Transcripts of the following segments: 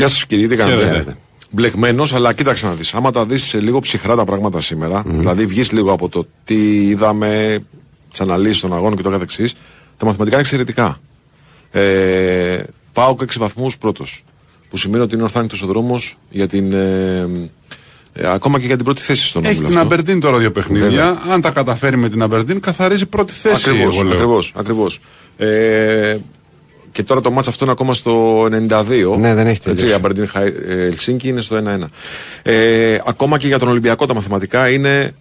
Γεια σας κύριε, τι κάνετε. Μπλεγμένος, αλλά κοίταξε να δεις. Άμα τα δεις λίγο ψυχρά τα πράγματα σήμερα, δηλαδή βγεις λίγο από το τι είδαμε, τις αναλύσεις των αγώνων και το καθεξής, τα μαθηματικά είναι εξαιρετικά. Ε, πάω και 6 βαθμούς πρώτος. Που σημαίνει ότι είναι ορθάνητος ο δρόμος για την. Ε, ε, ακόμα και για την πρώτη θέση στον Έχει την Αμπερντίν τώρα δύο παιχνίδια. Αν τα καταφέρει με την Αμπερντίν, καθαρίζει πρώτη θέση. Ακριβώς. Ακριβώς, Ε, και τώρα το μάτς αυτό είναι ακόμα στο 92. Ναι, δεν έχει τελειώσει. Έτσι, η Αμπερντίν Ελσίνκι είναι στο 1-1. Ε, ακόμα και για τον Ολυμπιακό τα μαθηματικά είναι.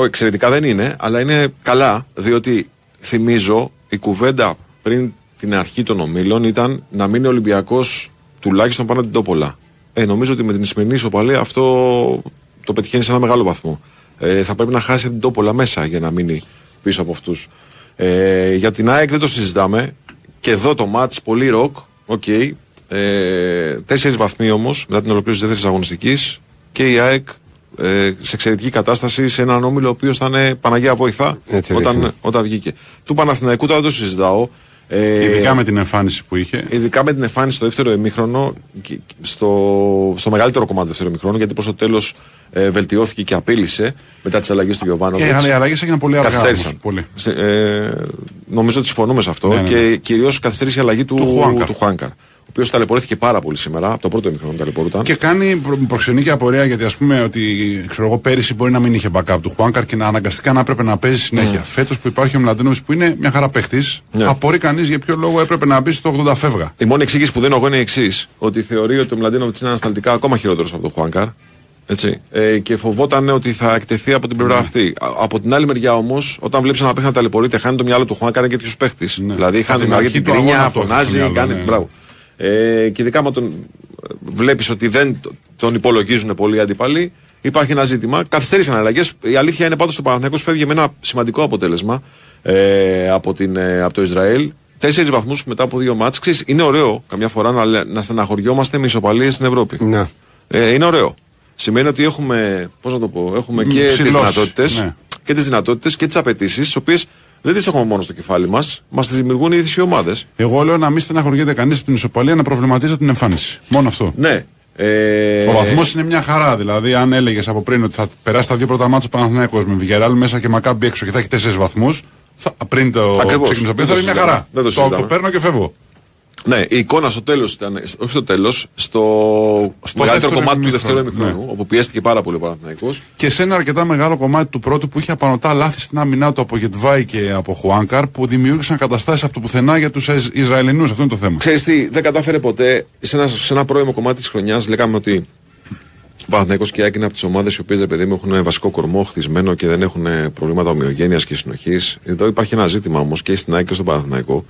Ε, εξαιρετικά δεν είναι, αλλά είναι καλά, διότι θυμίζω η κουβέντα πριν την αρχή των ομίλων ήταν να μείνει ο Ολυμπιακός τουλάχιστον πάνω την Τόπολα. Ε, νομίζω ότι με την σημερινή ισοπαλία αυτό το πετυχαίνει σε ένα μεγάλο βαθμό. Ε, θα πρέπει να χάσει την Τόπολα μέσα για να μείνει πίσω από αυτούς. Ε, για την ΑΕΚ δεν το συζητάμε. Και εδώ το match πολύ ροκ. OK. Okay. Ε, Τέσσερις βαθμοί όμως μετά την ολοκλήρωση της δεύτερης αγωνιστικής και η ΑΕΚ ε, σε εξαιρετική κατάσταση σε έναν όμιλο ο οποίος θα είναι Παναγία βοηθά όταν, όταν βγήκε. Του Παναθηναϊκού τώρα δεν το συζητάω. Ε, ειδικά με την εμφάνιση που είχε. Ειδικά με την εμφάνιση στο δεύτερο ημίχρονο, στο, στο μεγαλύτερο κομμάτι του δεύτερου ημίχρονου, γιατί προς το τέλος ε, βελτιώθηκε και απείλησε μετά τις αλλαγές του Γιωβάνο. Και οι αλλαγές έγιναν πολύ αργά. Καθυστέρησαν. Πολύ. Ε, νομίζω ότι συμφωνούμε σε αυτό ναι, ναι. και ναι. κυρίως καθυστέρησε η αλλαγή του, του Χουάνκαρ ο οποίος ταλαιπωρήθηκε πάρα πολύ σήμερα, από το πρώτο ημίχρονο ταλαιπωρούταν. Και κάνει προ, προξενική απορία γιατί ας πούμε ότι ξέρω εγώ πέρυσι μπορεί να μην είχε backup του Χουάνκαρ και να αναγκαστικά να έπρεπε να παίζει συνέχεια. Mm. Φέτος που υπάρχει ο Μλαντίνοβιτ που είναι μια χαρά παίχτης, ναι. απορεί κανείς για ποιο λόγο έπρεπε να μπει στο 80 φεύγα. Η μόνη εξήγηση που δεν έχω είναι η εξής: Ότι θεωρεί ότι ο Μλαντίνοβιτ είναι ανασταλτικά ακόμα χειρότερος από τον Χουάνκαρ. Έτσι. Ε, και φοβόταν ότι θα εκτεθεί από την πλευρά mm. αυτή. Από την άλλη μεριά όμως, όταν βλέπεις ένα παίχτη να ταλαιπωρείται, χάνει το μυαλό του Χουάνκαρ και τέτοιους παίχτη. Ναι. Δηλαδή, χάνει την κρίνια, φωνάζει, κάνει. Ναι. Μπράβο. Ε, και ειδικά όταν τον βλέπεις ότι δεν τον υπολογίζουν πολύ οι αντιπαλοί, υπάρχει ένα ζήτημα. Καθυστέρησαν αλλαγές. Η αλήθεια είναι πάντως το Παναθηναϊκός φεύγει με ένα σημαντικό αποτέλεσμα ε, από, την, ε, από το Ισραήλ. Τέσσερις βαθμούς μετά από δύο μάτς. είναι ωραίο καμιά φορά να, να στεναχωριόμαστε με ισοπαλίες στην Ευρώπη. Ναι. Ε, είναι ωραίο. Σημαίνει ότι έχουμε, πώς να το πω, έχουμε και τις δυνατότητες ναι. και τις δυνατότητες και τις απαιτήσεις, τις οποίες δεν τις έχουμε μόνο στο κεφάλι μας, μας τις δημιουργούν οι ίδιες οι ομάδες. Εγώ λέω να μην στεναχωριέται κανείς την ισοπαλία να προβληματίζει την εμφάνιση. Μόνο αυτό. Ναι. Ε... Ο βαθμός είναι μια χαρά. Δηλαδή, αν έλεγες από πριν ότι θα περάσει τα δύο πρώτα μάτια του Παναθηναϊκός με Βιγεράλ μέσα και Μακάμπι έξω και θα έχει τέσσερις βαθμούς, πριν το ξεκινήσω θα είναι μια χαρά. το, το, το παίρνω και φεύγω. Ναι, η εικόνα στο τέλος ήταν. Όχι στο τέλος, στο, στο μεγαλύτερο κομμάτι του δεύτερου ημιχρόνου. Ναι. Όπου πιέστηκε πάρα πολύ ο Παναθυναϊκό. Και σε ένα αρκετά μεγάλο κομμάτι του πρώτου που είχε απανοτά λάθη στην άμυνά του από Γετβάη και από Χουάνκαρ που δημιούργησαν καταστάσεις από το πουθενά για τους Ισραηλινούς. Αυτό είναι το θέμα. Ξέρεις τι, δεν κατάφερε ποτέ. Σε ένα, σε ένα πρώιμο κομμάτι της χρονιάς λέγαμε ότι ο Παναθυναϊκό και η Άκη είναι από τις ομάδες οι οποίες παιδί μου έχουν βασικό κορμό χτισμένο και δεν έχουν προβλήματα ομοιογένειας και συνοχής. Εδώ υπάρχει ένα ζήτημα όμως και στην Άκη και στον Παναθυναϊκό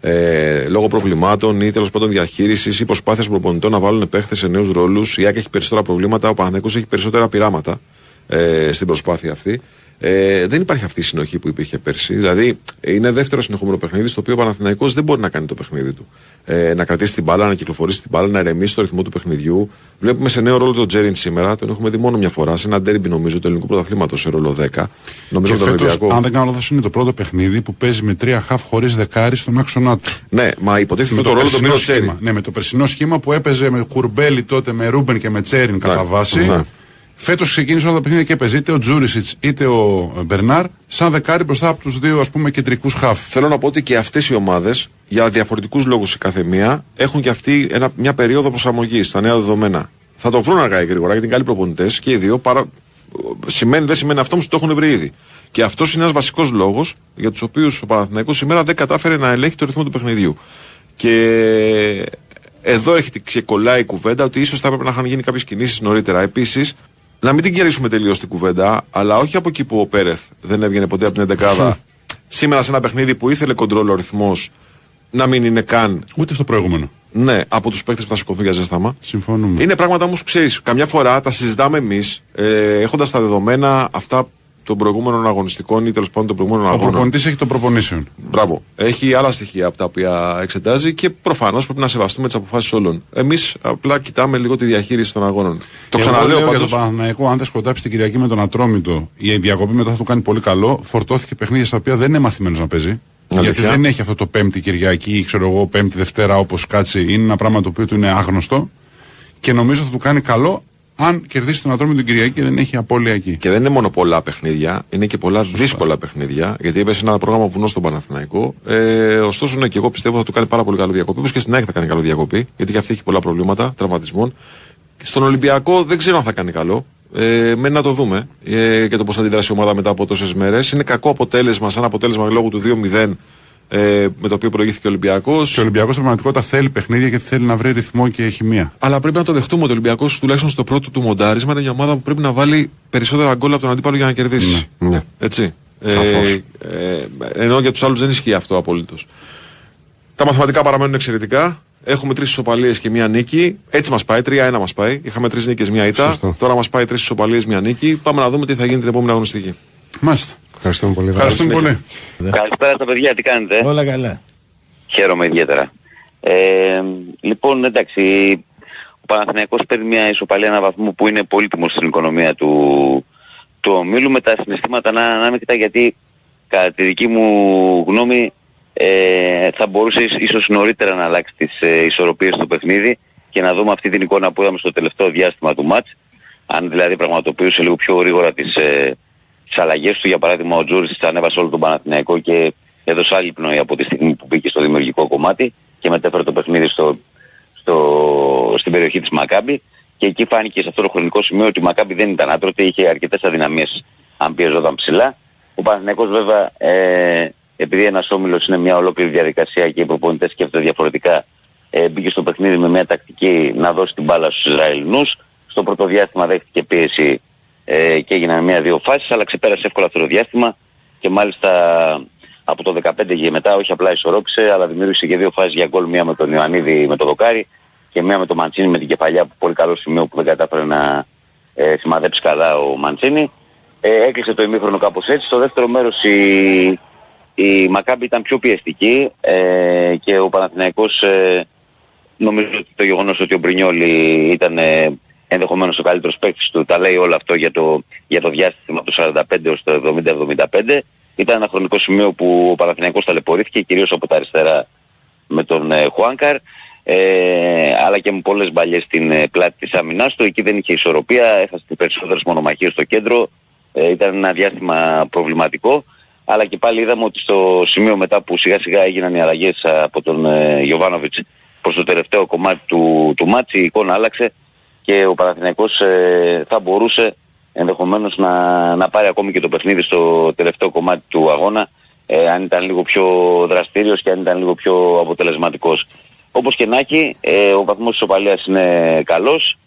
ε, λόγω προβλημάτων ή τέλος πάντων διαχείρισης ή προσπάθειας των προπονητών να βάλουν παίχτες σε νέους ρόλους. Η ΑΕΚ έχει περισσότερα προβλήματα, ο Παναθηναϊκός έχει περισσότερα πειράματα ε, στην προσπάθεια αυτή. Ε, δεν υπάρχει αυτή η συνοχή που υπήρχε πέρσι. Δηλαδή, είναι δεύτερο συνεχόμενο παιχνίδι στο οποίο ο Παναθηναϊκός δεν μπορεί να κάνει το παιχνίδι του. Ε, να κρατήσει την μπάλα, να κυκλοφορήσει την μπάλα, να ερεμήσει το ρυθμό του παιχνιδιού. Βλέπουμε σε νέο ρόλο τον Τζέριν σήμερα. Τον έχουμε δει μόνο μια φορά σε ένα ντέρμπι νομίζω του ελληνικού πρωταθλήματος σε ρόλο 10. Νομίζω και φέτος, Αν δεν κάνω λάθος, είναι το πρώτο παιχνίδι που παίζει με τρία χαφ χωρίς δεκάρι στον άξονα του. Ναι, μα υποτίθεται το, το ρόλο του Τσέριν. Ναι, με το περσινό σχήμα που έπαιζε με Κουρμπέλι τότε με Ρούμπεν και με Τσέριν κατά ναι, βάση. Ναι. Φέτος ξεκίνησε όλα τα παιχνίδια και έπαιζε είτε ο Τζούρισιτς είτε ο Μπερνάρ σαν δεκάρι μπροστά από τους δύο ας πούμε κεντρικούς χαφ. Θέλω να πω ότι και αυτές οι ομάδες για διαφορετικούς λόγους η κάθε μία έχουν και αυτή ένα, μια περίοδο προσαρμογής στα νέα δεδομένα. Θα το βρουν αργά ή γρήγορα γιατί είναι καλοί προπονητές και οι δύο. Παρα... Σημαίνει, δεν σημαίνει αυτό, που το έχουν βρει ήδη. Και αυτός είναι ένας βασικός λόγος για τους οποίους ο Παναθηναϊκός σήμερα δεν κατάφερε να ελέγχει το ρυθμό του παιχνιδιού. Και εδώ έχει ξεκολλάει η κουβέντα ότι ίσως θα έπρεπε να είχαν γίνει κάποιες κινήσεις νωρίτερα. Επίσης, να μην την κερδίσουμε τελείως την κουβέντα, αλλά όχι από εκεί που ο Πέρεθ δεν έβγαινε ποτέ από την 11 Σήμερα σε ένα παιχνίδι που ήθελε κοντρόλ ο ρυθμός να μην είναι καν. Ούτε στο προηγούμενο. Ναι, από τους παίχτε που θα σηκωθούν για ζέσταμα. Συμφωνούμε. Είναι πράγματα όμως που ξέρεις. Καμιά φορά τα συζητάμε εμείς, ε, έχοντας τα δεδομένα αυτά των προηγούμενων αγωνιστικών ή τέλος πάντων των προηγούμενων αγωνιστικών. Ο προπονητής έχει των προπονήσεων. Μπράβο. Έχει άλλα στοιχεία από τα οποία εξετάζει και προφανώς πρέπει να σεβαστούμε τις αποφάσεις όλων. Εμείς απλά κοιτάμε λίγο τη διαχείριση των αγώνων. Το ξαναλέω πάντως... για τον Παναθηναϊκό, αν δεν σκοτάψει την Κυριακή με τον Ατρόμητο, η διακοπή μετά θα του κάνει πολύ καλό. Φορτώθηκε παιχνίδια στα οποία δεν είναι μαθημένος να παίζει. Αλήθεια. Γιατί δεν έχει αυτό το Πέμπτη Κυριακή ή ξέρω εγώ Πέμπτη Δευτέρα όπως κάτσει. Είναι ένα πράγμα το οποίο του είναι άγνωστο. και νομίζω θα του κάνει καλό αν κερδίσει τον Ατρόμητο την Κυριακή και δεν έχει απώλεια εκεί. Και δεν είναι μόνο πολλά παιχνίδια, είναι και πολλά δύσκολα παιχνίδια. Γιατί είπε ένα πρόγραμμα βουνό στον Παναθηναϊκό. Ε, ωστόσο, ναι, και εγώ πιστεύω θα του κάνει πάρα πολύ καλό διακοπή. Όπως και στην ΑΕΚ θα κάνει καλό διακοπή, γιατί και αυτή έχει πολλά προβλήματα τραυματισμών. Στον Ολυμπιακό δεν ξέρω αν θα κάνει καλό. Ε, μένει να το δούμε ε, και το πώς θα αντιδράσει η ομάδα μετά από τόσες μέρες. Είναι κακό αποτέλεσμα, σαν αποτέλεσμα λόγω του 2-0 ε, με το οποίο προηγήθηκε ο Ολυμπιακός. Και ο Ολυμπιακός στην πραγματικότητα θέλει παιχνίδια γιατί θέλει να βρει ρυθμό και χημεία. Αλλά πρέπει να το δεχτούμε ότι ο Ολυμπιακός τουλάχιστον στο πρώτο του μοντάρισμα είναι μια ομάδα που πρέπει να βάλει περισσότερα γκολ από τον αντίπαλο για να κερδίσει. Ναι, ναι. Έτσι. Ε, ε, ενώ για τους άλλους δεν ισχύει αυτό απολύτως. Τα μαθηματικά παραμένουν εξαιρετικά. Έχουμε τρεις ισοπαλίες και μία νίκη. Έτσι μας πάει. Τρία-ένα μας πάει. Είχαμε τρεις νίκες, μία ήττα. Τώρα μας πάει τρεις ισοπαλίες, μία νίκη. Πάμε να δούμε τι θα γίνει την επόμενη αγωνιστική. Μάλιστα. Ευχαριστούμε πολύ. Ευχαριστούμε πολύ. Καλησπέρα στα παιδιά, τι κάνετε; Όλα καλά. Χαίρομαι ιδιαίτερα. Ε, λοιπόν, εντάξει, ο Παναθηναϊκός παίρνει μια ισοπαλία ένα βαθμό που είναι πολύτιμο στην οικονομία του, του ομίλου με τα συναισθήματα να ανάμεικτα γιατί κατά τη δική μου γνώμη ε, θα μπορούσε ίσως νωρίτερα να αλλάξει τις ε, ισορροπίες στο παιχνίδι και να δούμε αυτή την εικόνα που είδαμε στο τελευταίο διάστημα του μάτς αν δηλαδή πραγματοποιούσε λίγο πιο γρήγορα τις, ε, τις αλλαγές του. Για παράδειγμα ο Τζούρις ανέβασε όλο τον Παναθηναϊκό και έδωσε άλλη πνοή από τη στιγμή που μπήκε στο δημιουργικό κομμάτι και μετέφερε το παιχνίδι στο, στο, στην περιοχή της Μακάμπη και εκεί φάνηκε σε αυτό το χρονικό σημείο ότι η Μακάμπη δεν ήταν άτρωτη, είχε αρκετές αδυναμίες αν πιεζόταν ψηλά. Ο Παναθηναϊκός βέβαια ε, επειδή ένας όμιλος είναι μια ολόκληρη διαδικασία και οι προπονητές σκέφτονται διαφορετικά ε, μπήκε στο παιχνίδι με μια τακτική να δώσει την μπάλα στους Ισραηλινούς. Στο πρώτο διάστημα δέχτηκε πίεση ε, και έγιναν μία-δύο φάσεις, αλλά ξεπέρασε εύκολα αυτό το διάστημα και μάλιστα από το 15 και μετά όχι απλά ισορρόπησε, αλλά δημιούργησε και δύο φάσεις για γκολ, μία με τον Ιωαννίδη με το δοκάρι και μία με τον Μαντσίνη με την κεφαλιά που πολύ καλό σημείο που δεν κατάφερε να ε, σημαδέψει καλά ο Μαντσίνη. Ε, έκλεισε το ημίχρονο κάπως έτσι. Στο δεύτερο μέρος η, η Μακάμπη ήταν πιο πιεστική ε, και ο Παναθηναϊκός ε, νομίζω ότι το γεγονός ότι ο Μπρινιόλη ήταν ε, ενδεχομένως ο καλύτερος παίκτης του, τα λέει όλο αυτό για το, για το διάστημα του 45 έως το 70-75. Ήταν ένα χρονικό σημείο που ο Παναθηναϊκός ταλαιπωρήθηκε κυρίως από τα αριστερά με τον ε, Χουάνκαρ. Ε, αλλά και με πολλές μπαλιές στην ε, πλάτη της άμυνάς του. Εκεί δεν είχε ισορροπία, έχασε τις περισσότερες μονομαχίες στο κέντρο. Ε, ήταν ένα διάστημα προβληματικό. Αλλά και πάλι είδαμε ότι στο σημείο μετά που σιγά σιγά έγιναν οι αλλαγές από τον ε, Γιωβάνοβιτς προς το τελευταίο κομμάτι του, του μάτς η εικόνα άλλαξε και ο Παναθηναϊκός ε, θα μπορούσε ενδεχομένως να, να πάρει ακόμη και το παιχνίδι στο τελευταίο κομμάτι του αγώνα ε, αν ήταν λίγο πιο δραστήριος και αν ήταν λίγο πιο αποτελεσματικός. Όπως και να έχει, ε, ο βαθμός της οπαλίας είναι καλός.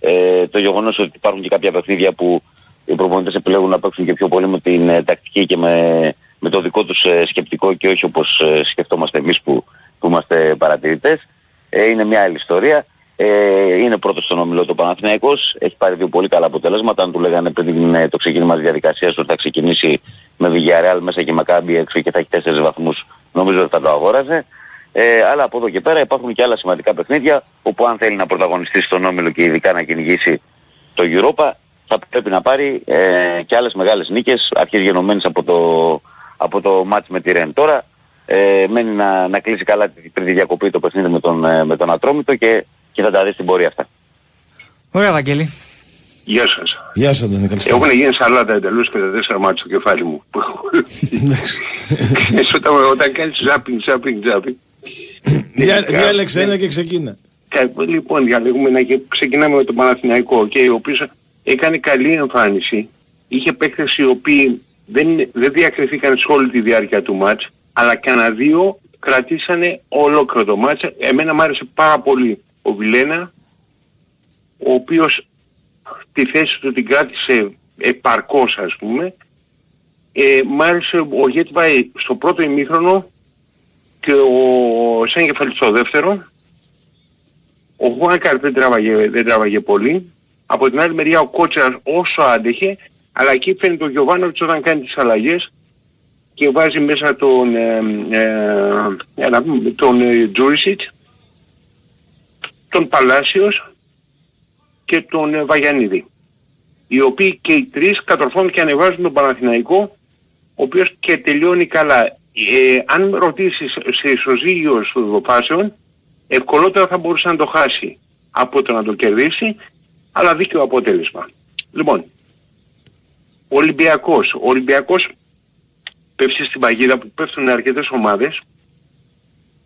Ε, το γεγονός ότι υπάρχουν και κάποια παιχνίδια που οι προπονητές επιλέγουν να παίξουν και πιο πολύ με την ε, τακτική και με, με το δικό τους ε, σκεπτικό και όχι όπως ε, σκεφτόμαστε εμείς που, που είμαστε παρατηρητές. είναι μια άλλη ιστορία. Ε, είναι πρώτος στον ομιλό του Παναθηναϊκός, έχει πάρει δύο πολύ καλά αποτελέσματα. Αν του λέγανε πριν το ξεκίνημα της διαδικασίας ότι θα ξεκινήσει με Villarreal μέσα και Μακάμπι έξω και θα έχει τέσσερις βαθμούς, νομίζω ότι θα το αγόραζε. Ε, αλλά από εδώ και πέρα υπάρχουν και άλλα σημαντικά παιχνίδια, όπου αν θέλει να πρωταγωνιστεί στον όμιλο και ειδικά να κυνηγήσει το Europa, θα πρέπει να πάρει ε, και άλλες μεγάλες νίκες, αρχές γενομένες από το, από το μάτς με τη Ρεν. Τώρα ε, μένει να, να κλείσει καλά πριν τη διακοπή το παιχνίδι με τον, ε, με τον Ατρόμητο και και θα τα δεις στην πορεία αυτά. Ωραία, Βαγγέλη. Γεια σας. Γεια σας, δεν καλησπέρα. Έχουν γίνει σαλάτα εντελώς και τα τέσσερα μάτια στο κεφάλι μου. όταν, όταν κάνεις ζάπινγκ, ζάπινγκ, ζάπινγκ. Διάλεξε ένα και ξεκίνα. Λοιπόν, διαλέγουμε να ξεκινάμε με τον Παναθηναϊκό, και ο οποίος έκανε καλή εμφάνιση. Είχε παίκτες οι οποίοι δεν, δεν διακριθήκαν σε όλη τη διάρκεια του μάτς, αλλά κανένα δύο κρατήσανε ολόκληρο το μάτς. Εμένα μου άρεσε πάρα πολύ ο Βιλένα, ο οποίος τη θέση του την κράτησε επαρκώς ας πούμε. Ε, μ' άρεσε ο Γέτβαϊ στο πρώτο ημίχρονο και ο Σέγκεφαλ στο δεύτερο. Ο Γουάνκαρ δεν τράβαγε, δεν τράβαγε πολύ. Από την άλλη μεριά ο Κότσαρας όσο άντεχε, αλλά εκεί φαίνεται ο Γιωβάνοβιτς όταν κάνει τις αλλαγές και βάζει μέσα τον, ε, ε, τον ε, τον Παλάσιος και τον ε, Βαγιανίδη. Οι οποίοι και οι τρεις κατορθώνουν και ανεβάζουν τον Παναθηναϊκό, ο οποίος και τελειώνει καλά. Ε, αν ρωτήσεις σε ισοζύγιο των δοπάσεων, ευκολότερα θα μπορούσε να το χάσει. από το να το κερδίσει, αλλά δίκαιο αποτέλεσμα. Λοιπόν, ο Ολυμπιακός. Ο Ολυμπιακός πέφτει στην παγίδα που πέφτουν αρκετές ομάδες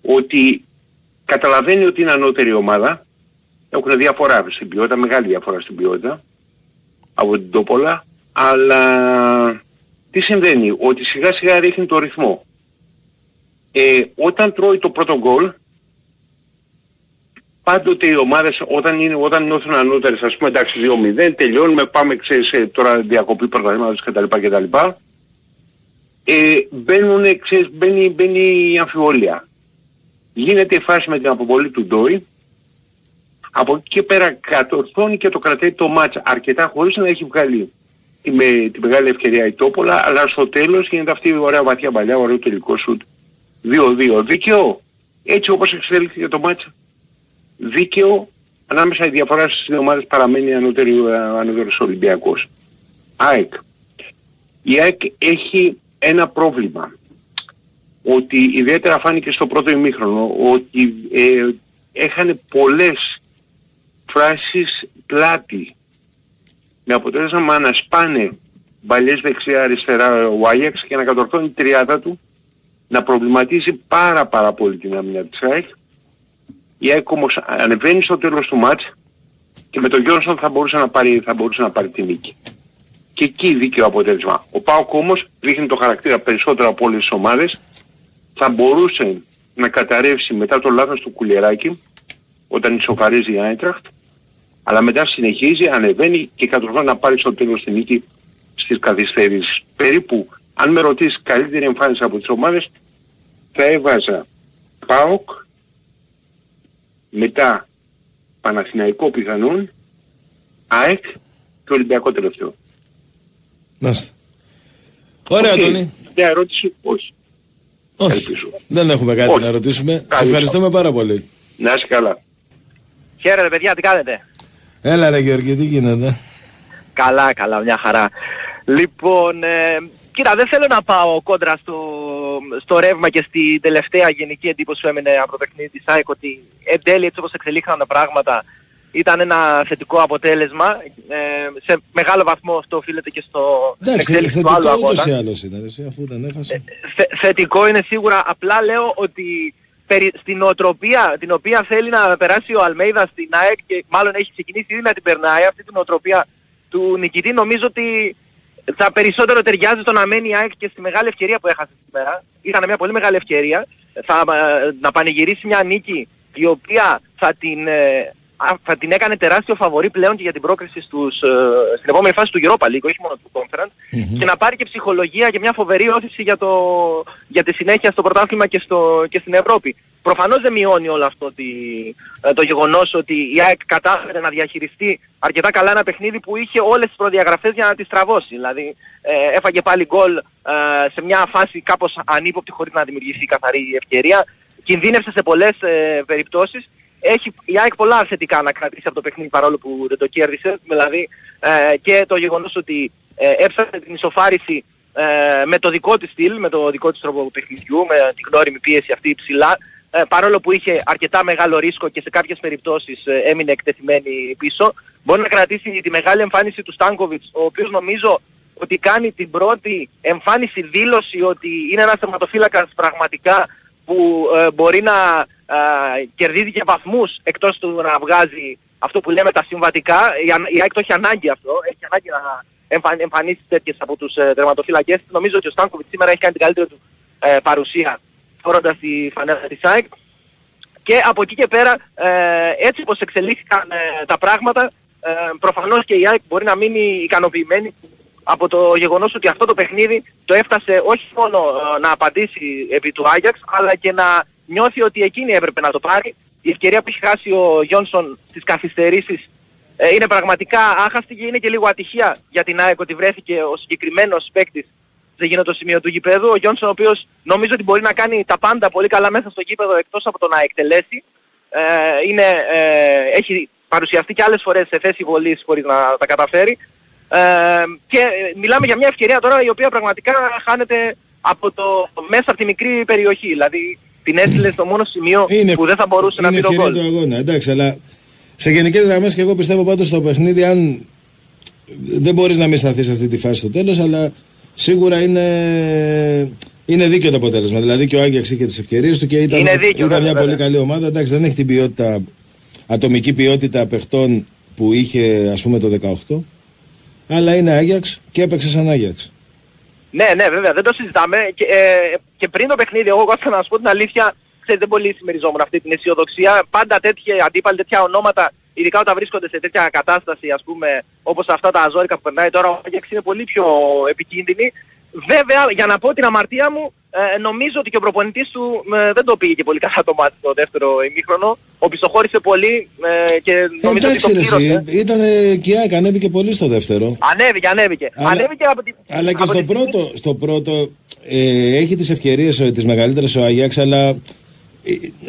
ότι καταλαβαίνει ότι είναι ανώτερη ομάδα έχουν διαφορά στην ποιότητα, μεγάλη διαφορά στην ποιότητα από την Τόπολα αλλά τι συμβαίνει, ότι σιγά σιγά ρίχνει το ρυθμό. Ε, όταν τρώει το πρώτο γκολ πάντοτε οι ομάδες όταν, είναι, όταν νιώθουν ανώτερες, ας πούμε εντάξει 2-0, τελειώνουμε, πάμε ξέρεις, ε, τώρα διακοπή πρωταθλήματος κτλ. κτλ. Ε, μπαίνουν, ξέρεις, μπαίνει, μπαίνει η αμφιβολία. Γίνεται η φάση με την αποβολή του Ντόι, από εκεί και πέρα κατορθώνει και το κρατάει το μάτσα αρκετά χωρίς να έχει βγάλει τη, με, τη μεγάλη ευκαιρία η Τόπολα, αλλά στο τέλος γίνεται αυτή η ωραία βαθιά παλιά, ωραίο τελικό σουτ 2-2. Δίκαιο, έτσι όπως εξέλιχθηκε το μάτσα δίκαιο ανάμεσα η διαφορά στις δύο ομάδες παραμένει ανώτερος Ολυμπιακός. ΑΕΚ. Η ΑΕΚ έχει ένα πρόβλημα. Ότι ιδιαίτερα φάνηκε στο πρώτο ημίχρονο ότι ε, έχανε πολλές φράσεις πλάτη με αποτέλεσμα να σπάνε μπαλιές δεξιά-αριστερά ο Άγιαξ και να κατορθώνει η τριάδα του να προβληματίζει πάρα πάρα πολύ την άμυνα της ΑΕΚ η ΑΕΚ όμως ανεβαίνει στο τέλος του μάτς και με τον Γιόνσον θα μπορούσε να πάρει, θα μπορούσε να πάρει τη νίκη. Και εκεί δίκαιο αποτέλεσμα. Ο Πάοκ όμως δείχνει το χαρακτήρα περισσότερο από όλες τις ομάδες. Θα μπορούσε να καταρρεύσει μετά το λάθος του Κουλιεράκη όταν ισοφαρίζει η Άιντραχτ αλλά μετά συνεχίζει, ανεβαίνει και κατορθώνει να πάρει στο τέλος τη νίκη στις καθυστερήσεις. Περίπου, αν με ρωτήσεις καλύτερη εμφάνιση από τις ομάδες, θα έβαζα ΠΑΟΚ, μετά Παναθηναϊκό πιθανόν, ΑΕΚ και Ολυμπιακό τελευταίο. Νάστε. Ωραία, okay. Τόνι. Μια ερώτηση, όχι. Όχι. Ελπίζω. Δεν έχουμε κάτι όχι. να ρωτήσουμε. Σε ευχαριστούμε πάρα πολύ. Να είσαι καλά. Χαίρετε παιδιά, τι κάνετε; Έλα ρε Γιώργη, τι γίνεται; Καλά, καλά, μια χαρά. Λοιπόν, ε, κοίτα, δεν θέλω να πάω κόντρα στο, στο ρεύμα και στη τελευταία γενική εντύπωση που έμενε από το παιχνίδι της ΑΕΚ ότι εν τέλει έτσι όπως εξελίχθηκαν τα πράγματα ήταν ένα θετικό αποτέλεσμα. Ε, σε μεγάλο βαθμό αυτό οφείλεται και στο Εντάξει, εξέλιξη του άλλου αγώνα. Εντάξει, άλλος ήταν, εσύ, αφού ήταν έφαση. Ε, θε, θετικό είναι σίγουρα. Απλά λέω ότι περι, στην οτροπία την οποία θέλει να περάσει ο Αλμέιδα στην ΑΕΚ και μάλλον έχει ξεκινήσει ήδη να την περνάει αυτή την οτροπία του νικητή νομίζω ότι θα περισσότερο ταιριάζει στο να μένει η ΑΕΚ και στη μεγάλη ευκαιρία που έχασε σήμερα. Είχαν μια πολύ μεγάλη ευκαιρία θα, ε, να πανηγυρίσει μια νίκη η οποία θα την, ε, θα την έκανε τεράστιο φαβορή πλέον και για την πρόκριση στους, ε, στην επόμενη φάση του Europa League, όχι μόνο του Conference, και να πάρει και ψυχολογία και μια φοβερή όθηση για, το, για τη συνέχεια στο πρωτάθλημα και, στο, και στην Ευρώπη. Προφανώς δεν μειώνει όλο αυτό τη, ε, το γεγονός ότι η ΑΕΚ κατάφερε να διαχειριστεί αρκετά καλά ένα παιχνίδι που είχε όλες τις προδιαγραφές για να τη στραβώσει. Δηλαδή ε, έφαγε πάλι γκολ ε, σε μια φάση κάπως ανύποπτη χωρίς να δημιουργηθεί καθαρή ευκαιρία. Κινδύνευσε σε πολλές ε, περιπτώσεις έχει η ΑΕΚ πολλά θετικά να κρατήσει από το παιχνίδι παρόλο που δεν το κέρδισε. Δηλαδή ε, και το γεγονός ότι ε, έψαχνε την ισοφάριση ε, με το δικό της στυλ, με το δικό της τρόπο παιχνιδιού, με την γνώριμη πίεση αυτή ψηλά, ε, παρόλο που είχε αρκετά μεγάλο ρίσκο και σε κάποιες περιπτώσεις ε, έμεινε εκτεθειμένη πίσω, μπορεί να κρατήσει τη μεγάλη εμφάνιση του Στάνκοβιτς, ο οποίος νομίζω ότι κάνει την πρώτη εμφάνιση δήλωση ότι είναι ένας θεματοφύλακας πραγματικά που ε, μπορεί να κερδίζει και βαθμούς εκτός του να βγάζει αυτό που λέμε τα συμβατικά. Η, ΑΕΚ το έχει ανάγκη αυτό, έχει ανάγκη να εμφαν, εμφανίσει τέτοιες από τους ε, τερματοφύλακες. Νομίζω ότι ο Στάνκοβιτς σήμερα έχει κάνει την καλύτερη του ε, παρουσία φορώντας τη φανέλα της ΑΕΚ. Και από εκεί και πέρα, ε, έτσι όπως εξελίχθηκαν ε, τα πράγματα, ε, προφανώς και η ΑΕΚ μπορεί να μείνει ικανοποιημένη από το γεγονός ότι αυτό το παιχνίδι το έφτασε όχι μόνο ε, να απαντήσει επί του Άγιαξ, αλλά και να νιώθει ότι εκείνη έπρεπε να το πάρει. Η ευκαιρία που έχει χάσει ο Γιόνσον στις καθυστερήσεις ε, είναι πραγματικά άχαστη και είναι και λίγο ατυχία για την ΑΕΚ ότι βρέθηκε ο συγκεκριμένος παίκτης σε εκείνο το σημείο του γηπέδου. Ο Γιόνσον ο οποίος νομίζω ότι μπορεί να κάνει τα πάντα πολύ καλά μέσα στο γήπεδο εκτός από το να εκτελέσει. Ε, είναι, ε, έχει παρουσιαστεί και άλλες φορές σε θέση βολής χωρίς να τα καταφέρει. Ε, και μιλάμε για μια ευκαιρία τώρα η οποία πραγματικά χάνεται από το, μέσα από τη μικρή περιοχή. Δηλαδή την έστειλε στο μόνο σημείο είναι, που δεν θα μπορούσε να πει τον γκολ. αγώνα, εντάξει, αλλά Σε γενικές γραμμές και εγώ πιστεύω πάντως στο παιχνίδι αν δεν μπορείς να μην σταθείς αυτή τη φάση στο τέλος αλλά σίγουρα είναι, είναι δίκαιο το αποτέλεσμα. Δηλαδή και ο Άγιαξ είχε τις ευκαιρίες του και ήταν, δίκαιο, ήταν μια πολύ καλή ομάδα. Εντάξει δεν έχει την ποιότητα, ατομική ποιότητα παιχτών που είχε ας πούμε το 18 αλλά είναι Άγιαξ και έπαιξε σαν Άγιαξ. Ναι, ναι, βέβαια, δεν το συζητάμε. Και, ε, και πριν το παιχνίδι, εγώ θα να σου πω την αλήθεια, ξέρετε, δεν πολύ συμμεριζόμουν αυτή την αισιοδοξία. Πάντα τέτοια αντίπαλοι, τέτοια ονόματα, ειδικά όταν βρίσκονται σε τέτοια κατάσταση, ας πούμε, όπως αυτά τα αζόρικα που περνάει τώρα, ο Άγιαξ είναι πολύ πιο επικίνδυνη. Βέβαια, για να πω την αμαρτία μου, ε, νομίζω ότι και ο προπονητής του ε, δεν το πήγε και πολύ καλά το μάτι το δεύτερο ημίχρονο. Ο πιστοχώρησε πολύ ε, και νομίζω ότι το πλήρωσε. Ήταν και ανέβηκε πολύ στο δεύτερο. Ανέβηκε, ανέβηκε. Αλλά, ανέβηκε από την, αλλά και στο, πρώτο, στο πρώτο ε, έχει τις ευκαιρίες ε, τις μεγαλύτερες ο Αγιάξ, αλλά ε,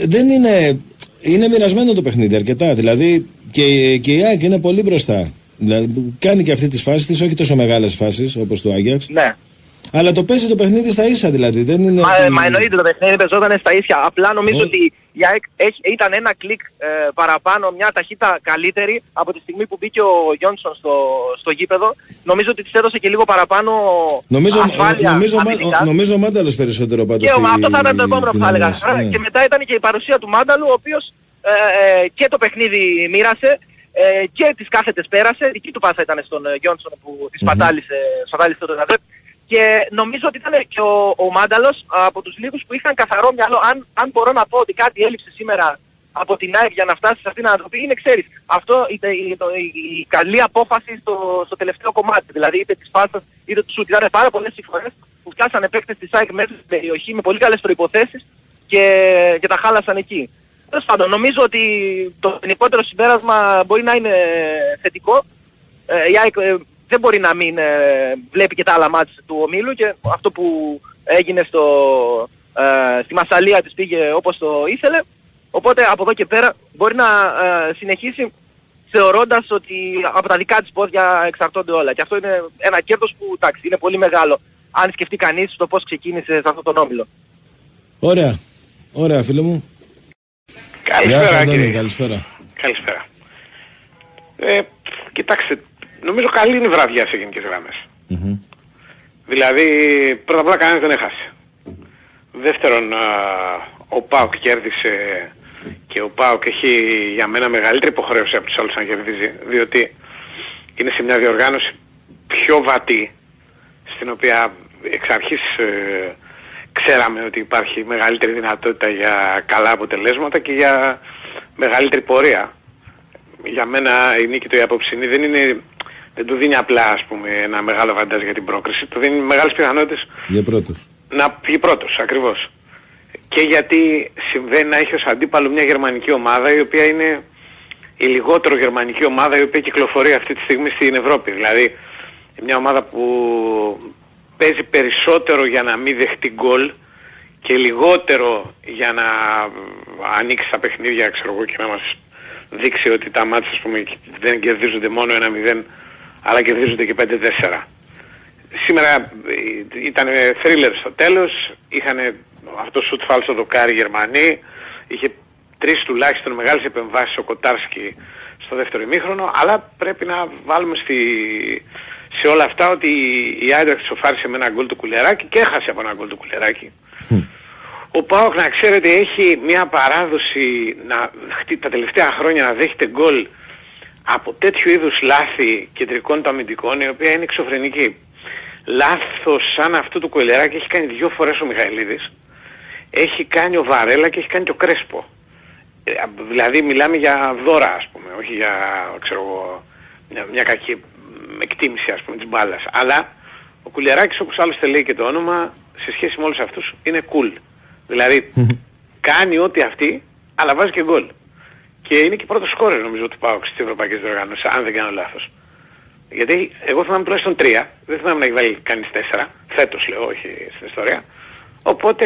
δεν είναι... Είναι μοιρασμένο το παιχνίδι αρκετά. Δηλαδή και, και η ΑΕΚ είναι πολύ μπροστά. Δηλαδή, κάνει και αυτή τις φάσεις της, όχι τόσο μεγάλες φάσεις όπως το Άγιαξ. Ναι. Αλλά το παίζει το παιχνίδι στα ίσα δηλαδή. Δεν είναι μα, ότι... μα εννοείται το παιχνίδι παίζονταν στα ίσια. Απλά νομίζω ότι η ΑΕΚ ήταν ένα κλικ ε, παραπάνω, μια ταχύτητα καλύτερη από τη στιγμή που μπήκε ο Γιόνσον στο, στο γήπεδο. Νομίζω ότι της έδωσε και λίγο παραπάνω νομίζω, ασφάλεια. Νομίζω, νομίζω, νομίζω ο Μάνταλος περισσότερο πάντως. Και ο, αυτό θα ήταν το επόμενο που θα έλεγα. Ναι. Και μετά ήταν και η παρουσία του Μάνταλου, ο οποίος ε, ε, και το παιχνίδι μοίρασε ε, και τις κάθετες πέρασε. Δική του πάσα ήταν στον Γιόνσον που τη σπατάλησε, mm-hmm. σπατάλησε το και νομίζω ότι ήταν και ο, ο Μάνταλος από τους λίγους που είχαν καθαρό μυαλό. Αν, αν μπορώ να πω ότι κάτι έλειψε σήμερα από την ΑΕΚ για να φτάσει σε αυτήν την ανατροπή είναι ξέρεις. Αυτό είτε η, η, η, καλή απόφαση στο, στο τελευταίο κομμάτι. Δηλαδή είτε της φάσας είτε τους σουτ. Ήταν πάρα πολλές οι φορές που φτάσανε παίκτες της ΑΕΚ μέσα στην περιοχή με πολύ καλές προϋποθέσεις και, και τα χάλασαν εκεί. Τέλος πάντων, νομίζω ότι το γενικότερο συμπέρασμα μπορεί να είναι θετικό. Ε, η ΑΕΚ ε, δεν μπορεί να μην ε, βλέπει και τα άλλα μάτς του ομίλου και αυτό που έγινε στο, ε, στη Μασαλία της πήγε όπως το ήθελε. Οπότε από εδώ και πέρα μπορεί να ε, συνεχίσει θεωρώντας ότι από τα δικά της πόδια εξαρτώνται όλα. Και αυτό είναι ένα κέρδος που εντάξει, είναι πολύ μεγάλο αν σκεφτεί κανείς το πώς ξεκίνησε σε αυτόν τον όμιλο. Ωραία. Ωραία φίλε μου. Καλησπέρα κύριε. Καλησπέρα. Καλησπέρα. Ε, κοιτάξτε, νομίζω καλή είναι η βραδιά σε γενικές Δηλαδή, πρώτα απ' όλα κανένας δεν έχασε. Δεύτερον, ο Πάουκ κέρδισε και ο Πάουκ έχει για μένα μεγαλύτερη υποχρέωση από τους άλλους να κερδίζει, διότι είναι σε μια διοργάνωση πιο βατή, στην οποία εξ αρχής ε, ξέραμε ότι υπάρχει μεγαλύτερη δυνατότητα για καλά αποτελέσματα και για μεγαλύτερη πορεία. Για μένα η νίκη του η απόψινή δεν είναι δεν του δίνει απλά ας πούμε ένα μεγάλο βαντάζ για την πρόκριση, του δίνει μεγάλες πιθανότητες για πρώτος. να βγει πρώτος ακριβώς. Και γιατί συμβαίνει να έχει ως αντίπαλο μια γερμανική ομάδα η οποία είναι η λιγότερο γερμανική ομάδα η οποία κυκλοφορεί αυτή τη στιγμή στην Ευρώπη. Δηλαδή μια ομάδα που παίζει περισσότερο για να μην δεχτεί γκολ και λιγότερο για να ανοίξει τα παιχνίδια ξέρω εγώ και να μας δείξει ότι τα μάτια ας πούμε δεν κερδίζονται μόνο ένα 0 αλλά κερδίζονται και 5-4. Σήμερα ε, ήταν θρίλερ στο τέλος, είχαν αυτό σουτ φάλσο δοκάρι Γερμανοί, είχε τρεις τουλάχιστον μεγάλες επεμβάσεις ο Κοτάρσκι στο δεύτερο ημίχρονο, αλλά πρέπει να βάλουμε στη, σε όλα αυτά ότι η Άιντραχτ σοφάρισε με ένα γκολ του κουλεράκι και έχασε από ένα γκολ του κουλεράκι. Ο Πάοκ να ξέρετε έχει μια παράδοση να, τα τελευταία χρόνια να δέχεται γκολ από τέτοιου είδους λάθη κεντρικών του αμυντικών η οποία είναι εξωφρενική. Λάθος σαν αυτού του Κοελεράκη έχει κάνει δύο φορές ο Μιχαηλίδης. Έχει κάνει ο Βαρέλα και έχει κάνει και ο Κρέσπο. Ε, δηλαδή μιλάμε για δώρα ας πούμε, όχι για ξέρω εγώ, μια, μια κακή εκτίμηση ας πούμε της μπάλας. Αλλά ο Κουλεράκης όπως άλλωστε λέει και το όνομα σε σχέση με όλους αυτούς είναι cool. Δηλαδή κάνει ό,τι αυτή αλλά βάζει και γκολ. Και είναι και πρώτος σκόρερ νομίζω του ΠΑΟΚ στις ευρωπαϊκές διοργανώσεις, αν δεν κάνω λάθος. Γιατί εγώ θυμάμαι τουλάχιστον τρία, δεν θυμάμαι να έχει βάλει κανείς τέσσερα, φέτος λέω, όχι στην ιστορία. Οπότε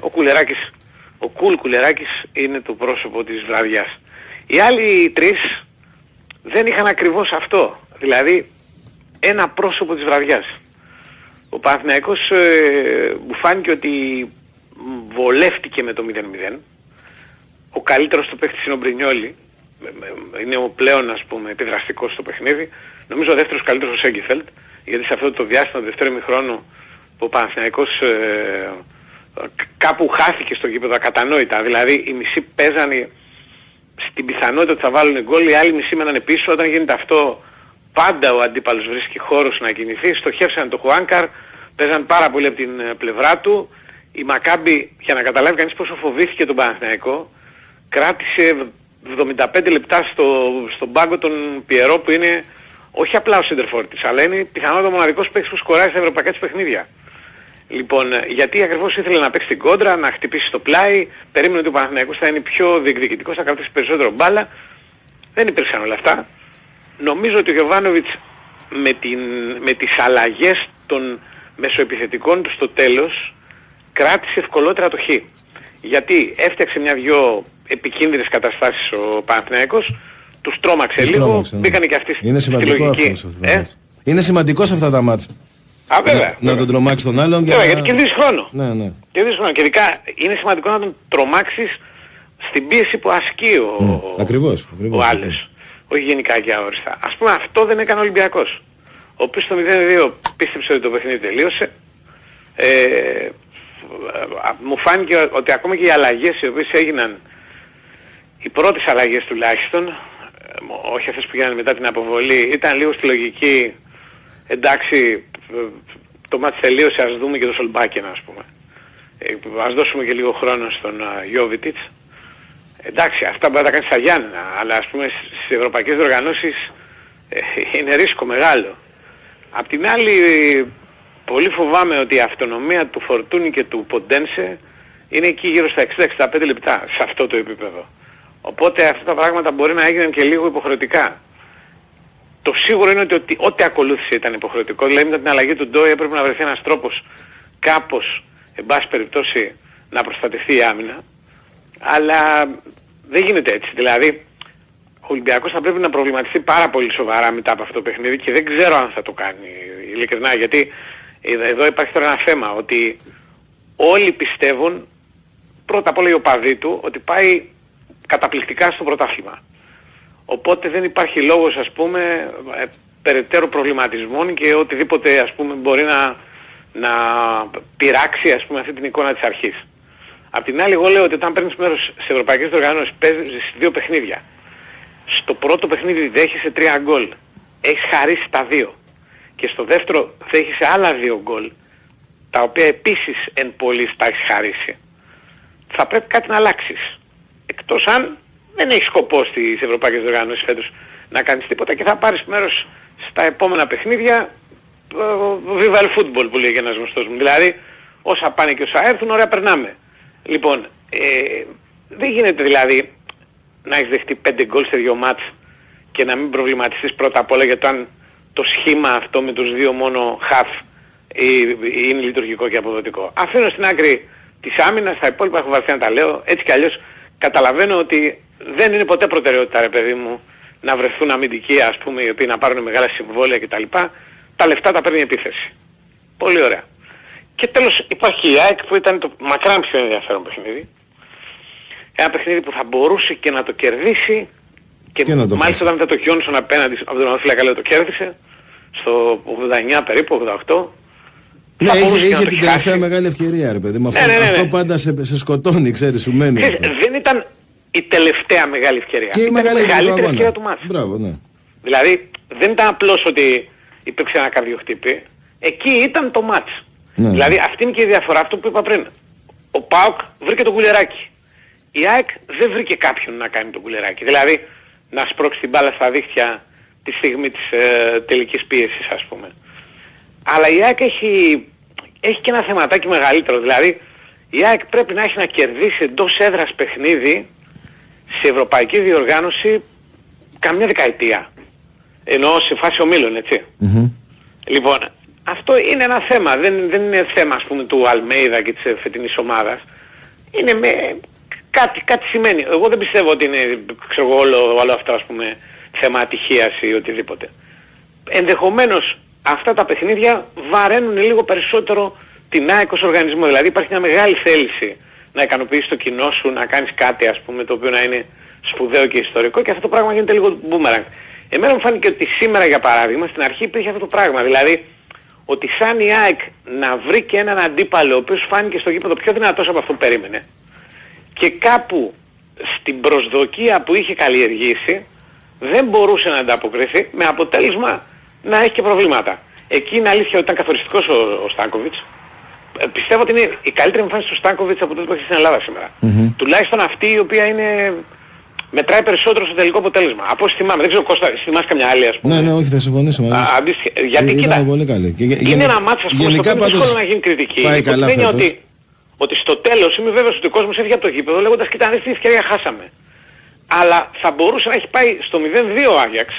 ο Κουλεράκης, ο Κουλ Κουλεράκης είναι το πρόσωπο της βραδιάς. Οι άλλοι τρεις δεν είχαν ακριβώς αυτό. Δηλαδή ένα πρόσωπο της βραδιάς. Ο Παναθηναϊκός ε, μου φάνηκε ότι βολεύτηκε με το 0-0 ο καλύτερος του παίχτης είναι ο Μπρινιόλη, είναι ο πλέον ας πούμε επιδραστικός στο παιχνίδι. Νομίζω ο δεύτερος καλύτερος ο Σέγκεφελτ, γιατί σε αυτό το διάστημα του δεύτερου ημιχρόνου που ο Παναθηναϊκός ε, κάπου χάθηκε στο γήπεδο ακατανόητα. Δηλαδή οι μισοί παίζανε στην πιθανότητα ότι θα βάλουν γκολ, οι άλλοι μισοί μένανε πίσω. Όταν γίνεται αυτό πάντα ο αντίπαλος βρίσκει χώρος να κινηθεί. Στοχεύσαν το Χουάνκαρ, παίζαν πάρα πολύ από την ε, πλευρά του. Η Μακάμπη, για να καταλάβει κανείς πόσο φοβήθηκε τον Παναθηναϊκό, κράτησε 75 λεπτά στο, στον πάγκο των Πιερό που είναι όχι απλά ο σέντερφορ της, αλλά είναι πιθανότατα ο μοναδικός παίκτης που σκοράει στα ευρωπαϊκά της παιχνίδια. Λοιπόν, γιατί ακριβώς ήθελε να παίξει την κόντρα, να χτυπήσει το πλάι, περίμενε ότι ο Παναθηναϊκός θα είναι πιο διεκδικητικός, θα κρατήσει περισσότερο μπάλα. Δεν υπήρξαν όλα αυτά. Νομίζω ότι ο Γιωβάνοβιτς με, την, με τις αλλαγές των μεσοεπιθετικών του στο τέλος κράτησε ευκολότερα το χ. Γιατί έφτιαξε μια-δυο επικίνδυνες καταστάσεις ο Παναθηναϊκός, τους τρόμαξε λίγο, τρόμαξε, ναι. μπήκανε και αυτοί Είναι σημαντικό αυτό ε; Είναι σημαντικό σε αυτά τα μάτια. Α, βέβαια. Να, να τον τρομάξει τον άλλον. Βέβαια, γιατί κερδίζει χρόνο. Ναι, ναι. Κερδίζει χρόνο. Και ειδικά είναι σημαντικό να τον τρομάξεις στην πίεση που ασκεί ο, mm, ακριβώς, ακριβώς, ο άλλος. Όχι γενικά και αόριστα. Ας πούμε αυτό δεν έκανε ο Ολυμπιακός. Ο οποίος το 0-2 πίστεψε ότι το παιχνίδι τελείωσε. Ε, μου φάνηκε ότι ακόμα και οι αλλαγές οι οποίες έγιναν, οι πρώτες αλλαγές τουλάχιστον, ε, όχι αυτές που γίνανε μετά την αποβολή, ήταν λίγο στη λογική, εντάξει, το μάτς τελείωσε, ας δούμε και το Σολμπάκεν ας πούμε. Ε, ας δώσουμε και λίγο χρόνο στον Γιώβιτιτς. Εντάξει, αυτά μπορεί να τα κάνεις στα Γιάννα, αλλά ας πούμε στις ευρωπαϊκές διοργανώσεις ε, είναι ρίσκο μεγάλο. Απ' την άλλη, πολύ φοβάμαι ότι η αυτονομία του Φορτούνη και του Ποντένσε είναι εκεί γύρω στα 60-65 λεπτά σε αυτό το επίπεδο. Οπότε αυτά τα πράγματα μπορεί να έγιναν και λίγο υποχρεωτικά. Το σίγουρο είναι ότι ό,τι ακολούθησε ήταν υποχρεωτικό. Δηλαδή με την αλλαγή του Ντόι έπρεπε να βρεθεί ένας τρόπος κάπως, εν πάση περιπτώσει, να προστατευτεί η άμυνα. Αλλά δεν γίνεται έτσι. Δηλαδή, ο Ολυμπιακός θα πρέπει να προβληματιστεί πάρα πολύ σοβαρά μετά από αυτό το παιχνίδι και δεν ξέρω αν θα το κάνει ειλικρινά. Γιατί εδώ υπάρχει τώρα ένα θέμα ότι όλοι πιστεύουν, πρώτα απ' όλα οι οπαδοί του, ότι πάει καταπληκτικά στο πρωτάθλημα. Οπότε δεν υπάρχει λόγος ας πούμε ε, περαιτέρω προβληματισμών και οτιδήποτε ας πούμε μπορεί να, να πειράξει ας πούμε αυτή την εικόνα της αρχής. Απ' την άλλη εγώ λέω ότι όταν παίρνεις μέρος σε ευρωπαϊκές διοργανώσεις παίζεις δύο παιχνίδια. Στο πρώτο παιχνίδι δέχεσαι τρία γκολ. Έχεις χαρίσει τα δύο. Και στο δεύτερο δέχεσαι άλλα δύο γκολ. Τα οποία επίσης εν πολλής τα έχεις χαρίσει. Θα πρέπει κάτι να αλλάξεις. Εκτός αν δεν έχει σκοπό στις ευρωπαϊκές διοργανώσεις φέτος να κάνεις τίποτα και θα πάρεις μέρος στα επόμενα παιχνίδια Vival Football που λέει ένας γνωστός μου. Δηλαδή όσα πάνε και όσα έρθουν ωραία περνάμε. Λοιπόν, ε, δεν γίνεται δηλαδή να έχεις δεχτεί πέντε γκολ σε δύο μάτς και να μην προβληματιστείς πρώτα απ' όλα για το αν το σχήμα αυτό με τους δύο μόνο half είναι λειτουργικό και αποδοτικό. Αφήνω στην άκρη της άμυνας, τα υπόλοιπα έχω βαρθεί να τα λέω, έτσι κι αλλιώς καταλαβαίνω ότι δεν είναι ποτέ προτεραιότητα ρε παιδί μου να βρεθούν αμυντικοί ας πούμε οι οποίοι να πάρουν μεγάλα συμβόλαια κτλ. Τα λεφτά τα παίρνει η επίθεση. Πολύ ωραία. Και τέλος υπάρχει η ΑΕΚ που ήταν το μακράν πιο ενδιαφέρον παιχνίδι. Ένα παιχνίδι που θα μπορούσε και να το κερδίσει και, και μάλιστα όταν ήταν το Γιόνσον απέναντι από τον Αθλήκα λέω το κέρδισε στο 89 περίπου, 88. Ναι, είχε, είχε την τελευταία μεγάλη ευκαιρία, ρε παιδί μου. Αυτό, ναι, ναι, ναι, αυτό πάντα σε, σε σκοτώνει, ξέρεις, σου μένει. δεν ήταν η τελευταία μεγάλη ευκαιρία. Και η μεγάλη μεγαλύτερη ευκαιρία του μάτς. Μπράβο, ναι. Δηλαδή δεν ήταν απλώς ότι υπήρξε ένα καρδιοχτύπη. Εκεί ήταν το μάτς. Ναι. Δηλαδή αυτή είναι και η διαφορά αυτό που είπα πριν. Ο ΠΑΟΚ βρήκε το κουλεράκι. Η ΑΕΚ δεν βρήκε κάποιον να κάνει το κουλεράκι. Δηλαδή να σπρώξει την μπάλα στα δίχτυα τη στιγμή της ε, τελικής πίεσης ας πούμε. Αλλά η ΑΕΚ έχει, έχει και ένα θεματάκι μεγαλύτερο. Δηλαδή η ΑΕΚ πρέπει να έχει να κερδίσει εντός έδρας παιχνίδι σε ευρωπαϊκή διοργάνωση καμιά δεκαετία. Ενώ σε φάση ομίλων, Λοιπόν, αυτό είναι ένα θέμα. Δεν, δεν είναι θέμα, ας πούμε, του Αλμέιδα και της φετινής ομάδας. Είναι με... Κάτι, κάτι σημαίνει. Εγώ δεν πιστεύω ότι είναι, ξέρω όλο, όλο αυτό, ας πούμε, θέμα ατυχίας ή οτιδήποτε. Ενδεχομένως αυτά τα παιχνίδια βαραίνουν λίγο περισσότερο την ΑΕΚ ως οργανισμό. Δηλαδή υπάρχει μια μεγάλη θέληση να ικανοποιήσεις το κοινό σου, να κάνεις κάτι ας πούμε το οποίο να είναι σπουδαίο και ιστορικό και αυτό το πράγμα γίνεται λίγο μπούμεραγκ. Εμένα μου φάνηκε ότι σήμερα για παράδειγμα στην αρχή υπήρχε αυτό το πράγμα. Δηλαδή ότι σαν η ΑΕΚ να βρει και έναν αντίπαλο ο οποίος φάνηκε στο γήπεδο πιο δυνατός από αυτό που περίμενε και κάπου στην προσδοκία που είχε καλλιεργήσει δεν μπορούσε να ανταποκριθεί με αποτέλεσμα να έχει και προβλήματα. Εκεί είναι αλήθεια ότι ήταν καθοριστικός ο, ο Στάνκοβιτς. Ε, πιστεύω ότι είναι η καλύτερη εμφάνιση του Στάνκοβιτς από τότε που έχει στην Ελλάδα σήμερα. Τουλάχιστον αυτή η οποία είναι μετράει περισσότερο στο τελικό αποτέλεσμα. Από όσο θυμάμαι, δεν ξέρω Κώστα, θυμάσαι καμιά άλλη ας πούμε. Ναι, ναι, όχι, θα συμφωνήσω μαζί σου. Α, αντίστοιχα. Γιατί Ε, κοίτα, ήταν πολύ καλή. Και, γε- είναι γενι- ένα μάτσο ας πούμε, στο γενικά οποίο είναι πάντως δύσκολο να γίνει κριτική. Πάει Υπό την καλά έννοια φέτος. ότι, ότι στο τέλος είμαι βέβαιος ότι ο κόσμος έφυγε από το γήπεδο λέγοντας κοίτα αν δεις την ευκαιρία χάσαμε. Αλλά θα μπορούσε να έχει πάει στο 0-2 ο Άγιαξ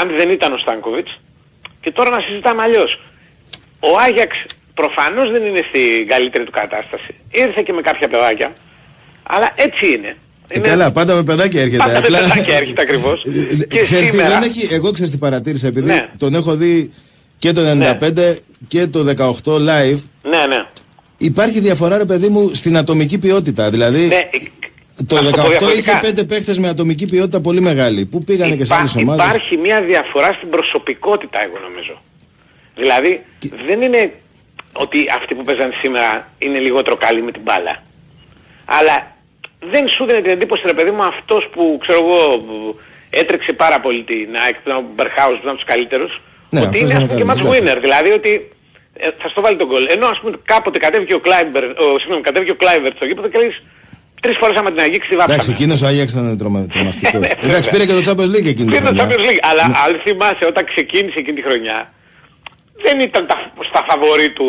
αν δεν ήταν ο Στάνκοβιτς και τώρα να συζητάμε αλλιώς. Ο Άγιαξ προφανώς δεν είναι στην καλύτερη του κατάσταση. Ήρθε και με κάποια παιδάκια. Αλλά έτσι είναι. Ε, καλά, πάντα με παιδάκια έρχεται. Πάντα με παιδάκια έρχεται ακριβώς. Ε, ε, Και ξέρεις τι, σήμερα- δεν έχει, εγώ ξέρεις τι παρατήρησα, επειδή Ναι. τον έχω δει και το 95 και το 18 live. Ναι, ναι. Υπάρχει διαφορά, ρε παιδί μου, στην ατομική ποιότητα. Δηλαδή, ναι ε, το να σου το πω 18 είχε διαφορετικά. πέντε παίχτες με ατομική ποιότητα πολύ μεγάλη. Πού πήγανε και σε Υπά- άλλες ομάδες; Υπάρχει μια διαφορά στην προσωπικότητα εγώ νομίζω. Δηλαδή δεν είναι ότι αυτοί που παίζαν σήμερα είναι λιγότερο καλοί με την μπάλα. Αλλά δεν σου δίνει την εντύπωση ρε παιδί μου αυτός που ξέρω εγώ που έτρεξε πάρα πολύ την ΑΕΚ που ήταν ο Μπερχάους που ήταν από τους καλύτερους Ναι, ότι αυτός είναι ήταν ας πούμε και ο match καλύτερος, winner. Δηλαδή ότι ε, θα στο βάλει τον γκολ. Ενώ ας πούμε κάποτε κατέβηκε ο Κλάιμπερ, ο, συγγνώμη, κατέβηκε ο Κλάιμπερ στο γήπεδο και λες τρεις φορές άμα την αγγίξει τη Εντάξει, βάψαμε. εκείνος ο Άγιαξ ήταν τρομα- τρομακτικός. Ναι, Εντάξει, βέβαια. πήρε και το Champions League εκείνη Πήρε τη το χρονιά. Champions League. Αλλά αν θυμάσαι όταν ξεκίνησε εκείνη τη χρονιά δεν ήταν τα, στα φαβορή του,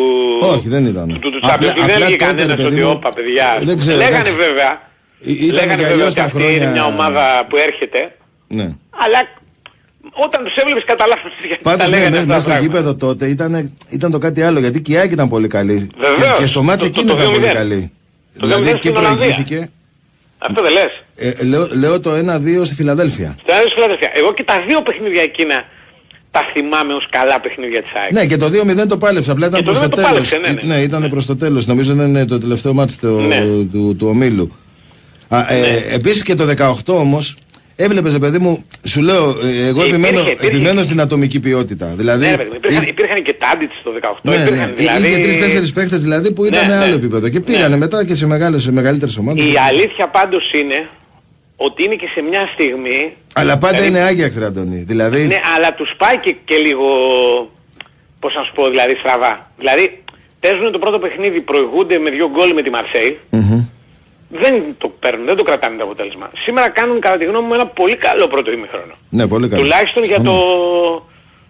Όχι, δεν ήταν. του, του, του Απλά- Champions League. Δεν απλά έλεγε τότε, κανένας ρε παιδί ότι μου, όπα παιδιά. δεν ξέρω, Λέγανε εντάξει. βέβαια. Ή- ήταν Λέγανε και βέβαια αλλιώς ότι τα αυτή είναι χρόνια- μια ομάδα που έρχεται. Ναι. Αλλά όταν τους έβλεπες κατά λάθος γιατί Πάντως τα ναι, λέγανε μέ- αυτά μέσα τα στο πράγματα. γήπεδο τότε ήταν, ήταν το κάτι άλλο γιατί και η Άκη ήταν πολύ καλή. Και, Βεβαίως. και στο μάτσο Το- το- εκείνο το ήταν πολύ 2-0. καλή. Το δηλαδή 2-0 και στην Ολλανδία. προηγήθηκε. Αυτό δεν λες. Ε, λέω, λέω το 1-2 στη Φιλαδέλφια. Στην άλλη Φιλαδελφία. Εγώ και τα δύο παιχνίδια εκείνα τα θυμάμαι ως καλά παιχνίδια της ΑΕΚ. Ναι, και το 2-0 το πάλεψε. Απλά ήταν Και το προς το 2-0 το τέλος. πάλεψε, ναι, ναι. ναι, ήταν προς το τέλος. Νομίζω δεν είναι το τελευταίο μάτς του, Ναι. του, του ομίλου. Α, ε, Επίσης και το 18 όμως έβλεπες, ρε παιδί μου, σου λέω, ε, εγώ Υπήρχε, επιμένω, υπήρχε. επιμένω στην ατομική ποιότητα. Δηλαδή, Ναι, ρε παιδί μου, υπήρχαν, εί- υπήρχαν και τάντιτς το 18. ναι, ναι, υπήρχαν, δηλαδή... Είχε τρει-τέσσερι παίχτες δηλαδή που ήταν Ναι, ναι. άλλο επίπεδο και πήγανε Ναι. μετά και σε, μεγάλες, σε μεγαλύτερες ομάδες. Η αλήθεια πάντως είναι ότι είναι και σε μια στιγμή... Αλλά πάντα δηλαδή- είναι άγια ρε Αντώνη. Δηλαδή. Ναι, αλλά τους πάει και, και λίγο... Πώς να σου πω, δηλαδή στραβά. Δηλαδή, παίζουν το πρώτο παιχνίδι, προηγούνται με δύο γκολ με τη Μαρσέη. μμμ. Δεν το παίρνουν, δεν το κρατάνε το αποτέλεσμα. Σήμερα κάνουν κατά τη γνώμη μου ένα πολύ καλό πρώτο ημίχρονο. Ναι, πολύ καλό. Τουλάχιστον για το...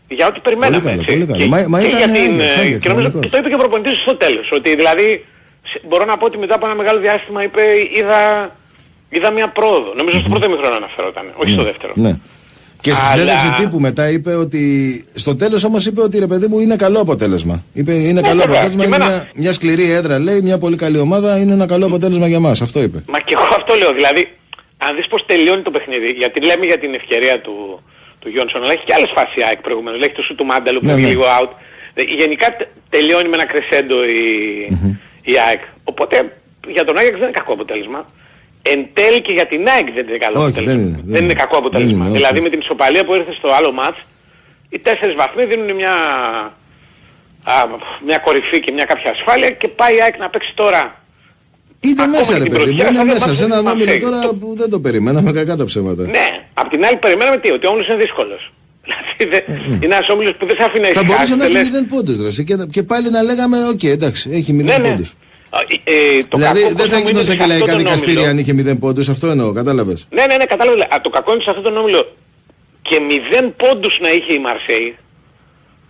Για ό,τι περιμέναμε, καλό, έτσι. πολύ καλό. Και, Μα- μα και ήταν για την, Άγιαξ, ε, Άγιαξ, και νομίζω, κανονικός. το είπε και ο προπονητής στο τέλος. Ότι δηλαδή, σε- μπορώ να πω ότι μετά από ένα μεγάλο διάστημα είπε, είδα, είδα μια πρόοδο. Νομίζω στο πρώτο ημίχρονο αναφερόταν, όχι στο δεύτερο. Ναι. Και στη Αλλά- συνέντευξη τύπου μετά είπε ότι. Στο τέλος όμως είπε ότι ρε παιδί μου είναι καλό αποτέλεσμα. Είπε είναι Ναι, καλό βέβαια. αποτέλεσμα. Και Είναι εμένα- μια, μια σκληρή έδρα, λέει, μια πολύ καλή ομάδα. Είναι ένα καλό αποτέλεσμα για μας. Αυτό είπε. Μα και εγώ αυτό λέω. Δηλαδή, αν δεις πως τελειώνει το παιχνίδι, γιατί λέμε για την ευκαιρία του, του Γιόνσον, αλλά έχει και άλλες φάσεις η ΑΕΚ προηγουμένως. Έχει το σου του Μάνταλου που Ναι, πήγε ναι. λίγο out. Ε, Γενικά τε- τελειώνει με ένα κρεσέντο η, η ΑΕΚ. Οπότε για τον Άγιαξ δεν είναι κακό αποτέλεσμα. Εν τέλει και για την ΑΕΚ δεν είναι καλό Όχι, αποτέλεσμα. δεν είναι, δεν είναι είναι. κακό αποτέλεσμα. Δεν είναι, όχι. δηλαδή με την ισοπαλία που ήρθε στο άλλο μάτς, οι τέσσερις βαθμοί δίνουν μια, α, μια κορυφή και μια κάποια ασφάλεια και πάει η ΑΕΚ να παίξει τώρα Είναι Ακόμα μέσα και ρε την παιδί μου. πρωτιά Είναι θα μέσα δούμε σε έναν μάτς όμιλο Μαρσέη. τώρα Το- που δεν το περιμέναμε κακά τα ψέματα. Ναι, απ' την άλλη περιμέναμε τι, ότι ο όμιλος είναι δύσκολος. Δηλαδή δεν- είναι ένας όμιλος που δεν σε αφήνει να Ε, Θα ησυχάσεις, μπορούσε να δεν έχει λες- 0 πόντους ρε. Και, και πάλι να λέγαμε, οκ, εντάξει, έχει 0 Ναι, ναι. πόντους. Α, ε, ε, το Δηλαδή κακό δεν Κώστα θα μου είναι γινόταν ότι και σε λαϊκά αυτόν τον δικαστήρια όμιλο- αν είχε 0 πόντους. Αυτό εννοώ, κατάλαβες. Ναι, ναι, ναι, κατάλαβα. Α, το κακό είναι σε αυτόν τον όμιλο και 0 πόντους να είχε η Μαρσέη,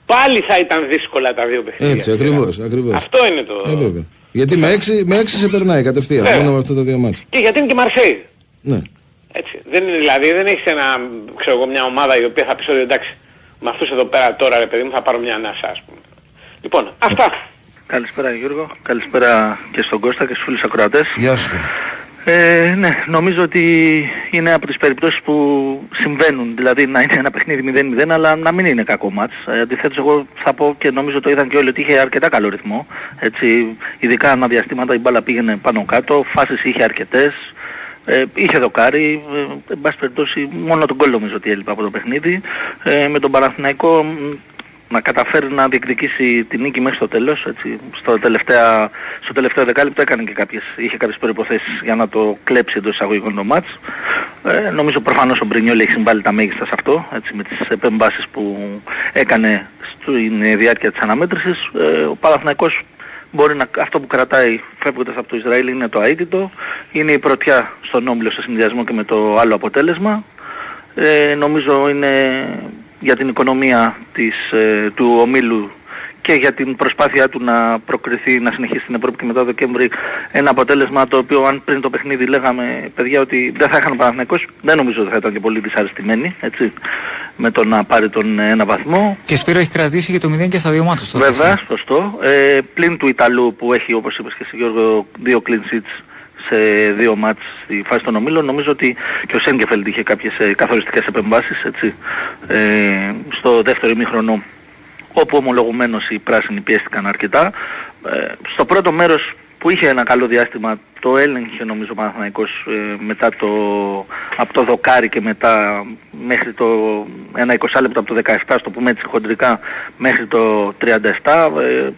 πάλι θα ήταν δύσκολα τα δύο παιχνίδια. Έτσι, ακριβώς, ακριβώς. Αυτό είναι το... Ε, βέβαια. Γιατί με 6 με έξι σε περνάει κατευθείαν. Βέβαια. Μόνο με αυτά τα δύο μάτια. Και γιατί είναι και η Μαρσέη. Ναι. Έτσι. Δεν είναι, δηλαδή δεν έχεις ένα, ξέρω εγώ, μια ομάδα η οποία θα πεις ότι εντάξει, με αυτούς εδώ πέρα τώρα ρε παιδί μου θα πάρω μια ανάσα ας πούμε. Λοιπόν, αυτά. Καλησπέρα Γιώργο, καλησπέρα και στον Κώστα και στους φίλους ακροατές. Γεια σου. Ε, ναι, νομίζω ότι είναι από τις περιπτώσεις που συμβαίνουν, δηλαδή να είναι ένα παιχνίδι 0-0 αλλά να μην είναι κακό μάτς. Ε, αντιθέτως εγώ θα πω και νομίζω το είδαν και όλοι ότι είχε αρκετά καλό ρυθμό. Έτσι, ειδικά αναδιαστήματα η μπάλα πήγαινε πάνω κάτω, φάσεις είχε αρκετές. Ε, είχε δοκάρει, ε, εν πάση περιπτώσει μόνο τον κόλλο νομίζω ότι έλειπε από το παιχνίδι. Ε, με τον Παναθηναϊκό να καταφέρει να διεκδικήσει τη νίκη μέχρι στο τέλος. Έτσι. Στο, τελευταία, στο τελευταίο δεκάλεπτο έκανε και κάποιες, είχε κάποιες προϋποθέσεις για να το κλέψει εντός εισαγωγικών το μάτς. Ε, νομίζω προφανώς ο Μπρινιόλ έχει συμβάλει τα μέγιστα σε αυτό, έτσι, με τις επεμβάσεις που έκανε στην διάρκεια της αναμέτρησης. Ε, ο Παναθηναϊκός μπορεί να, αυτό που κρατάει φεύγοντας από το Ισραήλ είναι το αίτητο. Είναι η πρωτιά στον Όμιλο σε συνδυασμό και με το άλλο αποτέλεσμα. Ε, νομίζω είναι για την οικονομία της, ε, του ομίλου και για την προσπάθειά του να προκριθεί, να συνεχίσει στην Ευρώπη και μετά Δεκέμβρη ένα αποτέλεσμα το οποίο αν πριν το παιχνίδι λέγαμε παιδιά ότι δεν θα είχαν Παναθηναϊκός, δεν νομίζω ότι θα ήταν και πολύ δυσαρεστημένοι, έτσι, με το να πάρει τον ένα βαθμό. Και Σπύρο έχει κρατήσει και το 0 και στα δύο μάτια. Βέβαια, σωστό. Ε, πλην του Ιταλού που έχει όπως είπες και εσύ Γιώργο δύο clean sheets σε δύο μάτς στη φάση των ομίλων. Νομίζω ότι και ο Σέγκεφελντ είχε κάποιες ε, καθοριστικές επεμβάσεις έτσι, ε, στο δεύτερο ημίχρονο όπου ομολογουμένως οι πράσινοι πιέστηκαν αρκετά. Ε, στο πρώτο μέρος που είχε ένα καλό διάστημα το έλεγχε νομίζω ο Παναθηναϊκός ε, μετά το, από το δοκάρι και μετά μέχρι το ένα 20 λεπτό από το 17 στο πούμε έτσι χοντρικά μέχρι το 37 ε,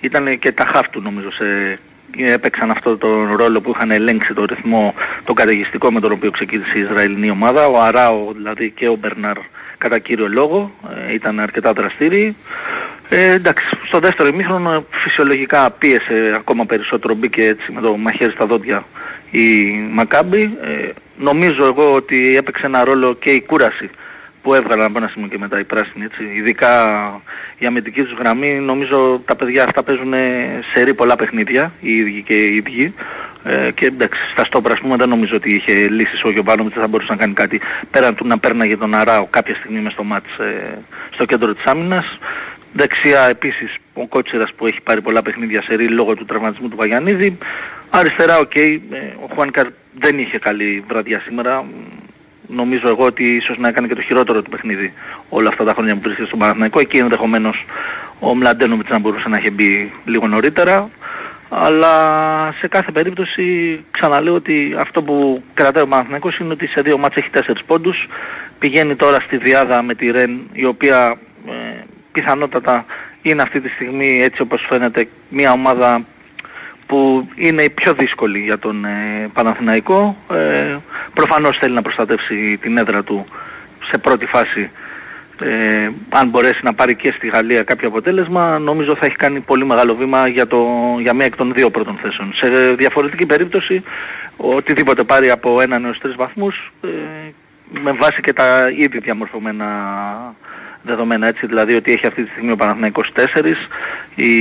ήταν και τα χάφτου νομίζω σε έπαιξαν αυτό τον ρόλο που είχαν ελέγξει το ρυθμό το καταιγιστικό με τον οποίο ξεκίνησε η Ισραηλινή ομάδα. Ο Αράο δηλαδή και ο Μπερνάρ κατά κύριο λόγο ε, ήταν αρκετά δραστήριοι. Ε, εντάξει, στο δεύτερο ημίχρονο φυσιολογικά πίεσε ακόμα περισσότερο, μπήκε έτσι με το μαχαίρι στα δόντια η Μακάμπη. Ε, νομίζω εγώ ότι έπαιξε ένα ρόλο και η κούραση που έβγαλαν από ένα σημείο και μετά οι πράσινοι. Έτσι. Ειδικά η αμυντική τους γραμμή νομίζω τα παιδιά αυτά παίζουν σε πολλά παιχνίδια οι ίδιοι και οι ίδιοι. Ε, και εντάξει, στα στόπρα πούμε δεν νομίζω ότι είχε λύσεις ο Γιωβάνοβιτς δεν θα μπορούσε να κάνει κάτι πέραν του να πέρναγε τον Αράο κάποια στιγμή μες στο μάτς ε, στο κέντρο της άμυνας. Δεξιά επίσης ο Κότσερας που έχει πάρει πολλά παιχνίδια σε ρί λόγω του τραυματισμού του Παγιανίδη. Αριστερά OK, okay, ε, ο Χουάνκαρ δεν είχε καλή βραδιά σήμερα νομίζω εγώ ότι ίσως να έκανε και το χειρότερο του παιχνίδι όλα αυτά τα χρόνια που βρίσκεται στον Παναθηναϊκό. Εκεί ενδεχομένως ο Μλαντένοβιτς να μπορούσε να έχει μπει λίγο νωρίτερα. Αλλά σε κάθε περίπτωση ξαναλέω ότι αυτό που κρατάει ο Παναθηναϊκός είναι ότι σε δύο ματς έχει τέσσερις πόντους. Πηγαίνει τώρα στη Διάδα με τη Ρεν η οποία ε, πιθανότατα είναι αυτή τη στιγμή έτσι όπως φαίνεται μια ομάδα που είναι η πιο δύσκολη για τον ε, Παναθηναϊκό. Ε, προφανώς θέλει να προστατεύσει την έδρα του σε πρώτη φάση. Ε, αν μπορέσει να πάρει και στη Γαλλία κάποιο αποτέλεσμα, νομίζω θα έχει κάνει πολύ μεγάλο βήμα για, το, για μία εκ των δύο πρώτων θέσεων. Σε διαφορετική περίπτωση, οτιδήποτε πάρει από έναν έως τρεις βαθμούς, ε, με βάση και τα ήδη διαμορφωμένα δεδομένα έτσι, δηλαδή ότι έχει αυτή τη στιγμή ο Παναθηναϊκός 4, η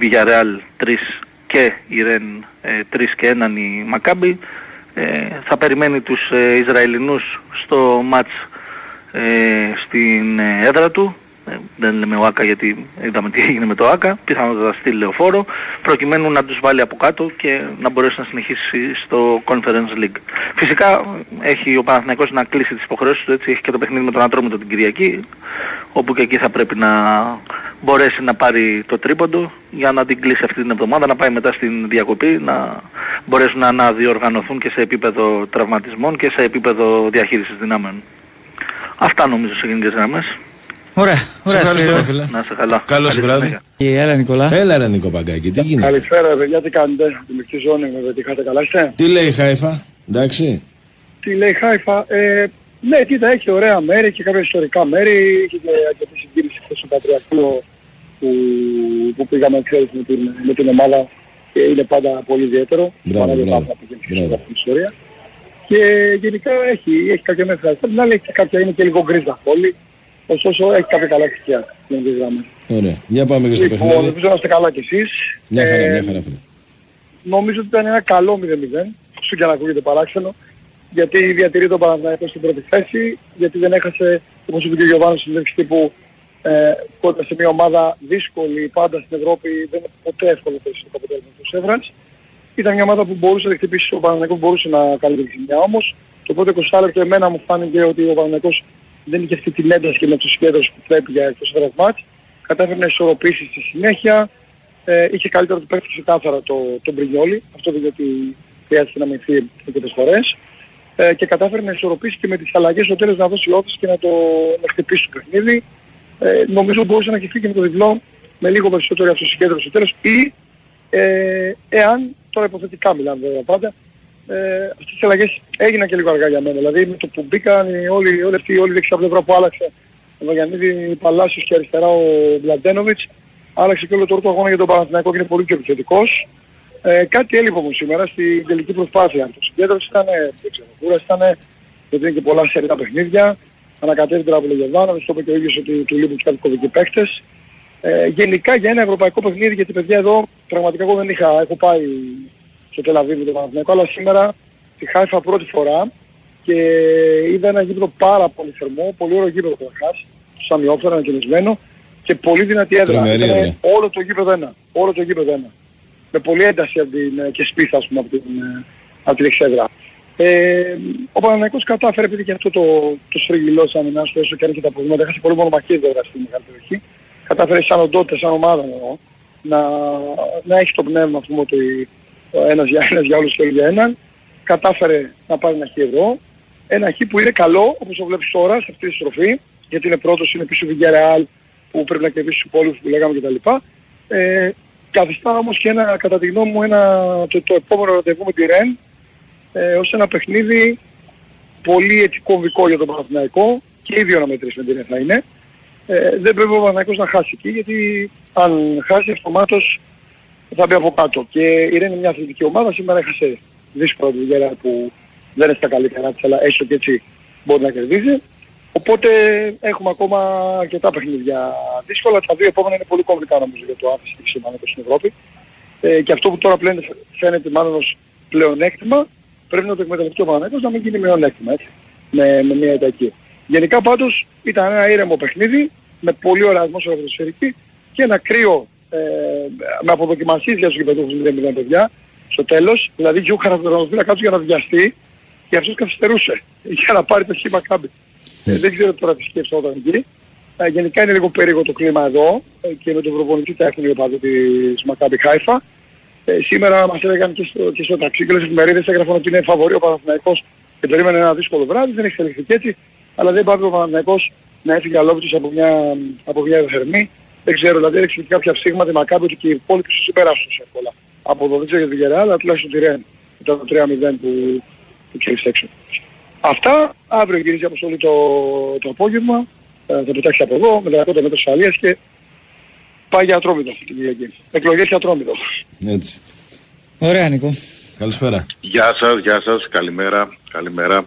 Villarreal 3 και η Ρεν 3 και 1 η Μακάμπη. Ε, θα περιμένει τους ε, Ισραηλινούς στο μάτς ε, στην ε, έδρα του ε, δεν λέμε ο Άκα γιατί είδαμε τι έγινε με το Άκα, πιθανότατα στείλει λεωφόρο, προκειμένου να τους βάλει από κάτω και να μπορέσει να συνεχίσει στο Conference League. Φυσικά έχει ο Παναθηναϊκός να κλείσει τις υποχρεώσεις του, έτσι έχει και το παιχνίδι με τον Ατρόμητο την Κυριακή, όπου και εκεί θα πρέπει να μπορέσει να πάρει το τρίποντο για να την κλείσει αυτή την εβδομάδα, να πάει μετά στην διακοπή, να μπορέσουν να αναδιοργανωθούν και σε επίπεδο τραυματισμών και σε επίπεδο διαχείρισης δυνάμεων. Αυτά νομίζω σε γενικές γραμμές. Ωραία, ωραία. Σε ευχαριστώ, φίλε. Να σε καλά. Καλό σου βράδυ. Έλα, Νικολά. Έλα, ρε Νικό Παγκάκη, τι γίνεται; Καλησπέρα, παιδιά, τι κάνετε; Τη μεικτή ζώνη με πετύχατε καλά, είστε; Τι λέει η Χάιφα, εντάξει; Τι λέει η Χάιφα, ε, ναι, κοίτα, έχει ωραία μέρη και κάποια ιστορικά μέρη. Έχει και αρκετή συγκίνηση χθες στο Πατριαρχείο που, που πήγαμε, ξέρεις, με την, με την ομάδα και είναι πάντα πολύ ιδιαίτερο. Μπράβο, Πάντα μπράβο. πάντα από την ιστορία. Και γενικά έχει, έχει κάποια μέσα. Απ' την άλλη έχει και κάποια, είναι και λίγο γκρίζα πόλη. Ωστόσο έχει κάποια καλά στοιχεία. Δεν τις γραμμές. Ωραία. Για πάμε και στο Λοιπόν, παιχνίδι. ελπίζω να είστε καλά κι εσείς. Μια χαρά, Ε, μια χαρά, φίλε. νομίζω ότι ήταν ένα καλό 0-0, όσο και αν ακούγεται παράξενο, γιατί διατηρεί τον Παναθηναϊκός στην πρώτη θέση, γιατί δεν έχασε, όπως είπε και ο Γιωβάνος στην συνέντευξη τύπου, ε, κόντρα σε μια ομάδα δύσκολη πάντα στην Ευρώπη, δεν είναι ποτέ εύκολο το το αποτέλεσμα του Σέβρανς. Ήταν μια ομάδα που μπορούσε να χτυπήσει, ο Παναθηναϊκός μπορούσε να κάνει την ζημιά όμως. Το πρώτο 20 λεπτό εμένα μου φάνηκε ότι ο Παναθηναϊκός δεν είχε αυτή την ένταση και με τους συγκέντρους που πρέπει για το Σέβρανς μάτς. Κατάφερε να ισορροπήσει στη συνέχεια, ε, είχε καλύτερο του παίκτη ξεκάθαρα το, τον Μπρινιόλι. Αυτό δεν ότι χρειάζεται να μειθεί αρκετές φορές. ε, και κατάφερε να ισορροπήσει και με τις αλλαγές στο τέλος να δώσει όθηση και να το να χτυπήσει το παιχνίδι. Ε, νομίζω μπορούσε να κυφθεί και με το διπλό με λίγο περισσότερο αυτοσυγκέντρωση στο τέλος ή ε, εάν, τώρα υποθετικά μιλάμε βέβαια πάντα, ε, αυτές τις αλλαγές έγιναν και λίγο αργά για μένα. Δηλαδή με το που μπήκαν όλοι, όλοι αυτοί, όλη η δεξιά πλευρά που άλλαξε ο Βαγιανίδη Παλάσιος και αριστερά ο Μπλαντένοβιτς, άλλαξε και όλο το αγώνα για τον Παναθηναϊκό και είναι πολύ πιο επιθετικός. Ε, κάτι έλειπε όμως σήμερα στην τελική προσπάθεια. Το συγκέντρωση ήταν, δεν ξέρω, κούρα ήταν, γιατί είναι και πολλά σερικά παιχνίδια. Ανακατεύει τώρα από τον Γεβάνο, το είπε και ο ίδιος ότι του λείπουν τους κάτι κωδικοί παίκτες. Ε, γενικά για ένα ευρωπαϊκό παιχνίδι, γιατί παιδιά εδώ πραγματικά εγώ δεν είχα, έχω πάει στο Τελαβίδι το Παναθηναϊκό, αλλά σήμερα στη Χάιφα πρώτη φορά και είδα ένα γήπεδο πάρα πολύ θερμό, πολύ ωραίο γήπεδο καταρχάς, σαν μειόφθορα, ανακοινισμένο και πολύ δυνατή έδρα. Ήταν όλο το γήπεδο ένα. Όλο το γήπεδο ένα. Με πολύ ένταση από την, και σπίθα ας πούμε από την, από την εξέδρα. Ε, ο Παναναϊκός κατάφερε επειδή και αυτό το, το στριγγυλό σαν άμυνας όσο και έρχεται τα προβλήματα, έχασε πολύ μονομαχίες βέβαια στην μεγάλη περιοχή. Κατάφερε σαν οντότητα, σαν ομάδα εννοώ, να, να έχει το πνεύμα ας πούμε ότι ένας για ένας για όλους και όλοι για έναν. Κατάφερε να πάρει ένα χ εδώ. Ένα χ που είναι καλό όπως το βλέπεις τώρα σε αυτή τη στροφή γιατί είναι πρώτος, είναι πίσω Villarreal που πρέπει να κερδίσει τους υπόλοιπους που λέγαμε κτλ. Ε, καθιστά όμως και ένα, κατά τη γνώμη μου, ένα, το, το επόμενο ραντεβού με τη Ρεν ε, ως ένα παιχνίδι πολύ έτσι κομβικό για τον Παναθηναϊκό και οι δύο να μετρήσει με την Ρεν θα είναι. Ε, δεν πρέπει ο Παναθηναϊκός να χάσει εκεί γιατί αν χάσει αυτομάτως θα μπει από κάτω. Και η Ρεν είναι μια αθλητική ομάδα, σήμερα έχασε δύσκολα τη δουλειά που δεν είναι στα καλύτερα της, αλλά έστω και έτσι μπορεί να κερδίσει. Οπότε έχουμε ακόμα αρκετά παιχνίδια δύσκολα. Τα δύο επόμενα είναι πολύ κομβικά νομίζω για το άφηση της Παναθηναϊκός στην Ευρώπη. Ε, και αυτό που τώρα πλέον φαίνεται μάλλον ως πλεονέκτημα πρέπει να το εκμεταλλευτεί ο Παναθηναϊκός να μην γίνει μειονέκτημα έτσι, με, με μια ετακή. Γενικά πάντως ήταν ένα ήρεμο παιχνίδι με πολύ ωραία ατμόσφαιρα ποδοσφαιρική και ένα κρύο ε, με αποδοκιμασίες για τους γηπεδούχους 0-0 παιδιά στο τέλος. Δηλαδή γιούχαρα τον κάτω για να βιαστεί και αυτός καθυστερούσε για να πάρει το σχήμα κάμπι. Ε, δεν ξέρω τώρα τι σκέφτεται όταν εκεί. Ε, γενικά είναι λίγο περίεργο το κλίμα εδώ ε, και με τον προπονητή τα έχουν οι οπαδοί της Μακάμπι Χάιφα. Ε, σήμερα μας έλεγαν και στο, και στο ταξί και όλες οι εφημερίδες έγραφαν ότι είναι φαβορή ο Παναθηναϊκός και περίμενε ένα δύσκολο βράδυ, δεν έχει εξελιχθεί έτσι, αλλά δεν πάει ο Παναθηναϊκός να έφυγε αλόβητος από μια, από μια θερμή. Δεν ξέρω, δηλαδή έδειξε και κάποια ψήγματα η Μακάμπι ότι και οι υπόλοιποι σου συμπεράσουν σε εύκολα. Από το δεν ξέρω για την Γερά, αλλά τουλάχιστον τη Ρεν. Ήταν το 3-0 που, που ξέρεις έξω. Αυτά, αύριο γυρίζει αποστολή το, το απόγευμα, ε, θα πετάξει από εδώ, με 18 μέτρα ασφαλείας και πάει για Ατρόμητο αυτή την Κυριακή. Εκλογές για Ατρόμητο. Έτσι. Ωραία Νίκο. Καλησπέρα. Γεια σας, γεια σας, καλημέρα, καλημέρα.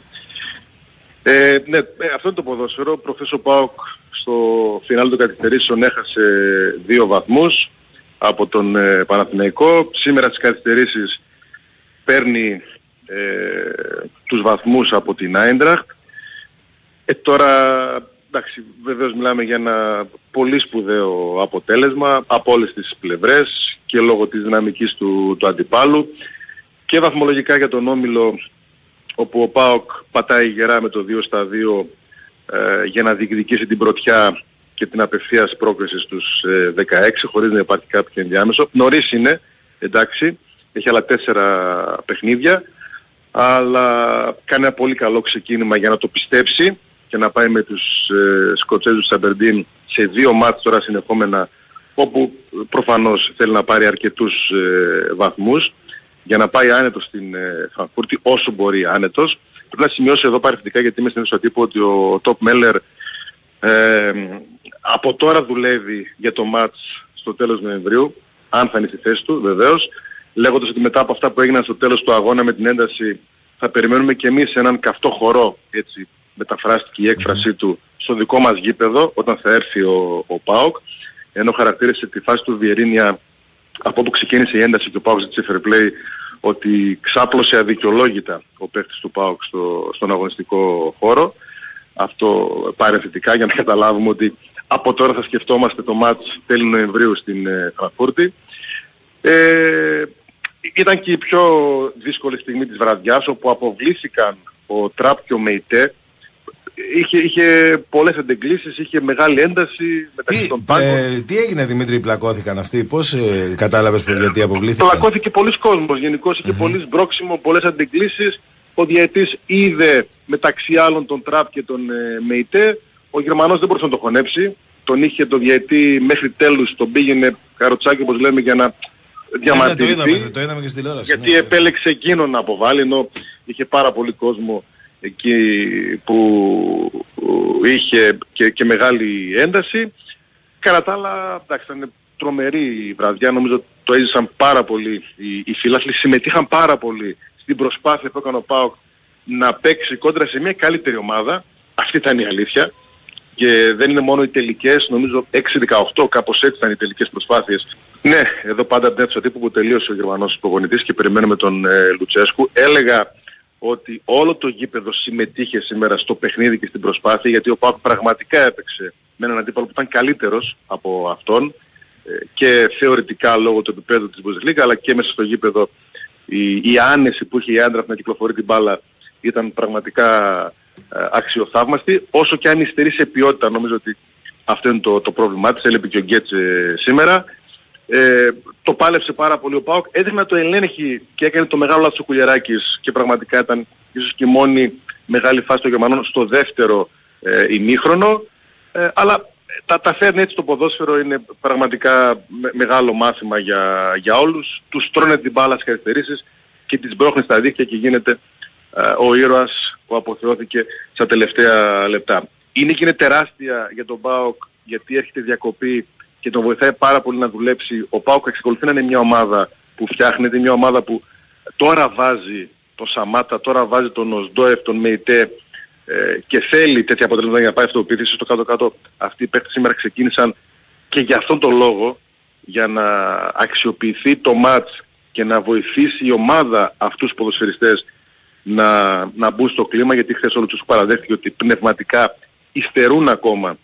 Ε, ναι, ε, αυτό είναι το ποδόσφαιρο. Προχθές ο ΠΑΟΚ στο φινάλι των καθυστερήσεων έχασε δύο βαθμούς από τον ε, Παναθηναϊκό. Σήμερα στις καθυστερήσεις παίρνει ε, τους βαθμούς από την Άιντραχτ. Ε, τώρα, εντάξει, βεβαίως μιλάμε για ένα πολύ σπουδαίο αποτέλεσμα από όλες τις πλευρές και λόγω της δυναμικής του, του αντιπάλου και βαθμολογικά για τον Όμιλο όπου ο ΠΑΟΚ πατάει γερά με το 2 στα 2 ε, για να διεκδικήσει την πρωτιά και την απευθείας πρόκριση στους 16 ε, χωρίς να υπάρχει κάποιο ενδιάμεσο. Νωρίς είναι, εντάξει, έχει άλλα τέσσερα παιχνίδια αλλά κάνει ένα πολύ καλό ξεκίνημα για να το πιστέψει και να πάει με τους ε, Σκοτσέζους Σαμπερντίν σε δύο μάτς τώρα συνεχόμενα όπου προφανώς θέλει να πάρει αρκετούς ε, βαθμούς για να πάει άνετος στην ε, Φραγκούρτη όσο μπορεί άνετος. Πρέπει να σημειώσω εδώ παρευθυντικά γιατί είμαι στην τύπο ότι ο Τόπ Μέλλερ ε, από τώρα δουλεύει για το μάτς στο τέλος Νοεμβρίου, αν θα είναι στη θέση του βεβαίως λέγοντας ότι μετά από αυτά που έγιναν στο τέλος του αγώνα με την ένταση θα περιμένουμε και εμείς έναν καυτό χορό, έτσι μεταφράστηκε η έκφρασή του, στο δικό μας γήπεδο όταν θα έρθει ο, ο ΠΑΟΚ, ενώ χαρακτήρισε τη φάση του Βιερίνια από όπου ξεκίνησε η ένταση και ο ΠΑΟΚ ζήτησε fair play ότι ξάπλωσε αδικαιολόγητα ο παίκτης του ΠΑΟΚ στο, στον αγωνιστικό χώρο. Αυτό πάρε θετικά για να καταλάβουμε ότι από τώρα θα σκεφτόμαστε το μάτς τέλη Νοεμβρίου στην ε, Φραγκούρτη. Ε, ήταν και η πιο δύσκολη στιγμή της βραδιάς όπου αποβλήθηκαν ο Τραπ και ο Μεϊτέ είχε, είχε πολλές εντεγκλήσεις, είχε μεγάλη ένταση μεταξύ τι, των πάγκων. Ε, τι έγινε Δημήτρη, πλακώθηκαν αυτοί, πώς ε, κατάλαβες πως γιατί αποβλήθηκαν; Πλακώθηκε πολλοί κόσμος, γενικώς είχε mm-hmm. πολύ σμπρόξιμο, πολλές αντεγκλήσεις. ο διαιτής είδε μεταξύ άλλων τον Τραπ και τον ε, Μεϊτέ. Ο Γερμανός δεν μπορούσε να το χωνέψει. Τον είχε το διαιτή μέχρι τέλους, τον πήγαινε καροτσάκι όπως λέμε για να διαμαρτυρηθεί. Ναι, το είδαμε, το είδαμε και στη τηλεόραση. Γιατί ναι. επέλεξε εκείνον να αποβάλει ενώ είχε πάρα πολύ κόσμο εκεί που είχε και, και μεγάλη ένταση. Κατά τα άλλα, εντάξει, ήταν τρομερή η βραδιά, νομίζω το έζησαν πάρα πολύ οι, οι φιλάθλοι, συμμετείχαν πάρα πολύ στην προσπάθεια που έκανε ο ΠΑΟΚ να παίξει κόντρα σε μια καλύτερη ομάδα. Αυτή ήταν η αλήθεια. Και δεν είναι μόνο οι τελικές, νομίζω 6-18 κάπως έτσι ήταν οι τελικές προσπάθειες. Ναι, εδώ πάντα την αίθουσα τύπου που τελείωσε ο Γερμανός υπογονητής και περιμένουμε τον ε, Λουτσέσκου. Έλεγα ότι όλο το γήπεδο συμμετείχε σήμερα στο παιχνίδι και στην προσπάθεια γιατί ο ΠΑΟΚ πραγματικά έπαιξε με έναν αντίπαλο που ήταν καλύτερος από αυτόν ε, και θεωρητικά λόγω του επίπεδου της Bundesliga αλλά και μέσα στο γήπεδο η, η άνεση που είχε η Άντραφ να κυκλοφορεί την μπάλα ήταν πραγματικά ε, αξιοθαύμαστη. Όσο και αν υστερεί σε ποιότητα νομίζω ότι αυτό είναι το, το πρόβλημά της, έλειπε και ο Γκέτς ε, σήμερα. Ε, το πάλευσε πάρα πολύ ο Πάοκ, έδειχνε να το ελέγχει και έκανε το μεγάλο λάθος ο Κουλιεράκης και πραγματικά ήταν ίσως και η μόνη μεγάλη φάση των Γερμανών στο δεύτερο ε, ημίχρονο. Ε, αλλά τα, τα φέρνει έτσι το ποδόσφαιρο είναι πραγματικά με, μεγάλο μάθημα για, για όλους. Τους τρώνε την μπάλα στις καθυστερήσεις και τις μπρόχνει στα δίχτυα και γίνεται ε, ο ήρωας που αποθεώθηκε στα τελευταία λεπτά. Η νίκη είναι τεράστια για τον ΠΑΟΚ γιατί έρχεται διακοπή και τον βοηθάει πάρα πολύ να δουλέψει. Ο ΠΑΟΚ εξακολουθεί να είναι μια ομάδα που φτιάχνεται, μια ομάδα που τώρα βάζει τον Σαμάτα, τώρα βάζει τον Οσντόεφ, τον Μεϊτέ ε, και θέλει τέτοια αποτελέσματα για να πάει αυτοεπίθεση στο κάτω-κάτω. Αυτοί οι παίκτες σήμερα ξεκίνησαν και για αυτόν τον λόγο για να αξιοποιηθεί το μάτς και να βοηθήσει η ομάδα αυτούς τους ποδοσφαιριστές να, να μπουν στο κλίμα γιατί χθες όλους τους παραδέχτηκε ότι πνευματικά υστερούν ακόμα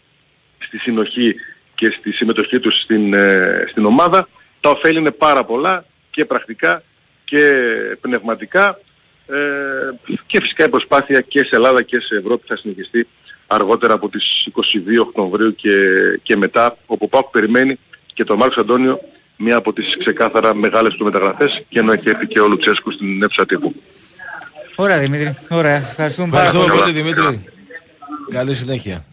στη συνοχή και στη συμμετοχή τους στην, ε, στην ομάδα. Τα ωφέλη είναι πάρα πολλά και πρακτικά και πνευματικά ε, και φυσικά η προσπάθεια και σε Ελλάδα και σε Ευρώπη θα συνεχιστεί αργότερα από τις 22 Οκτωβρίου και, και μετά όπου πάω περιμένει και τον Μάρκος Αντώνιο μία από τις ξεκάθαρα μεγάλες του μεταγραφές και ενώ έχει έρθει και ο Λουτσέσκου στην αίθουσα τύπου. Ωραία Δημήτρη, ωραία. Ευχαριστούμε, Ευχαριστούμε πάρα πολύ Δημήτρη. Καλή συνέχεια.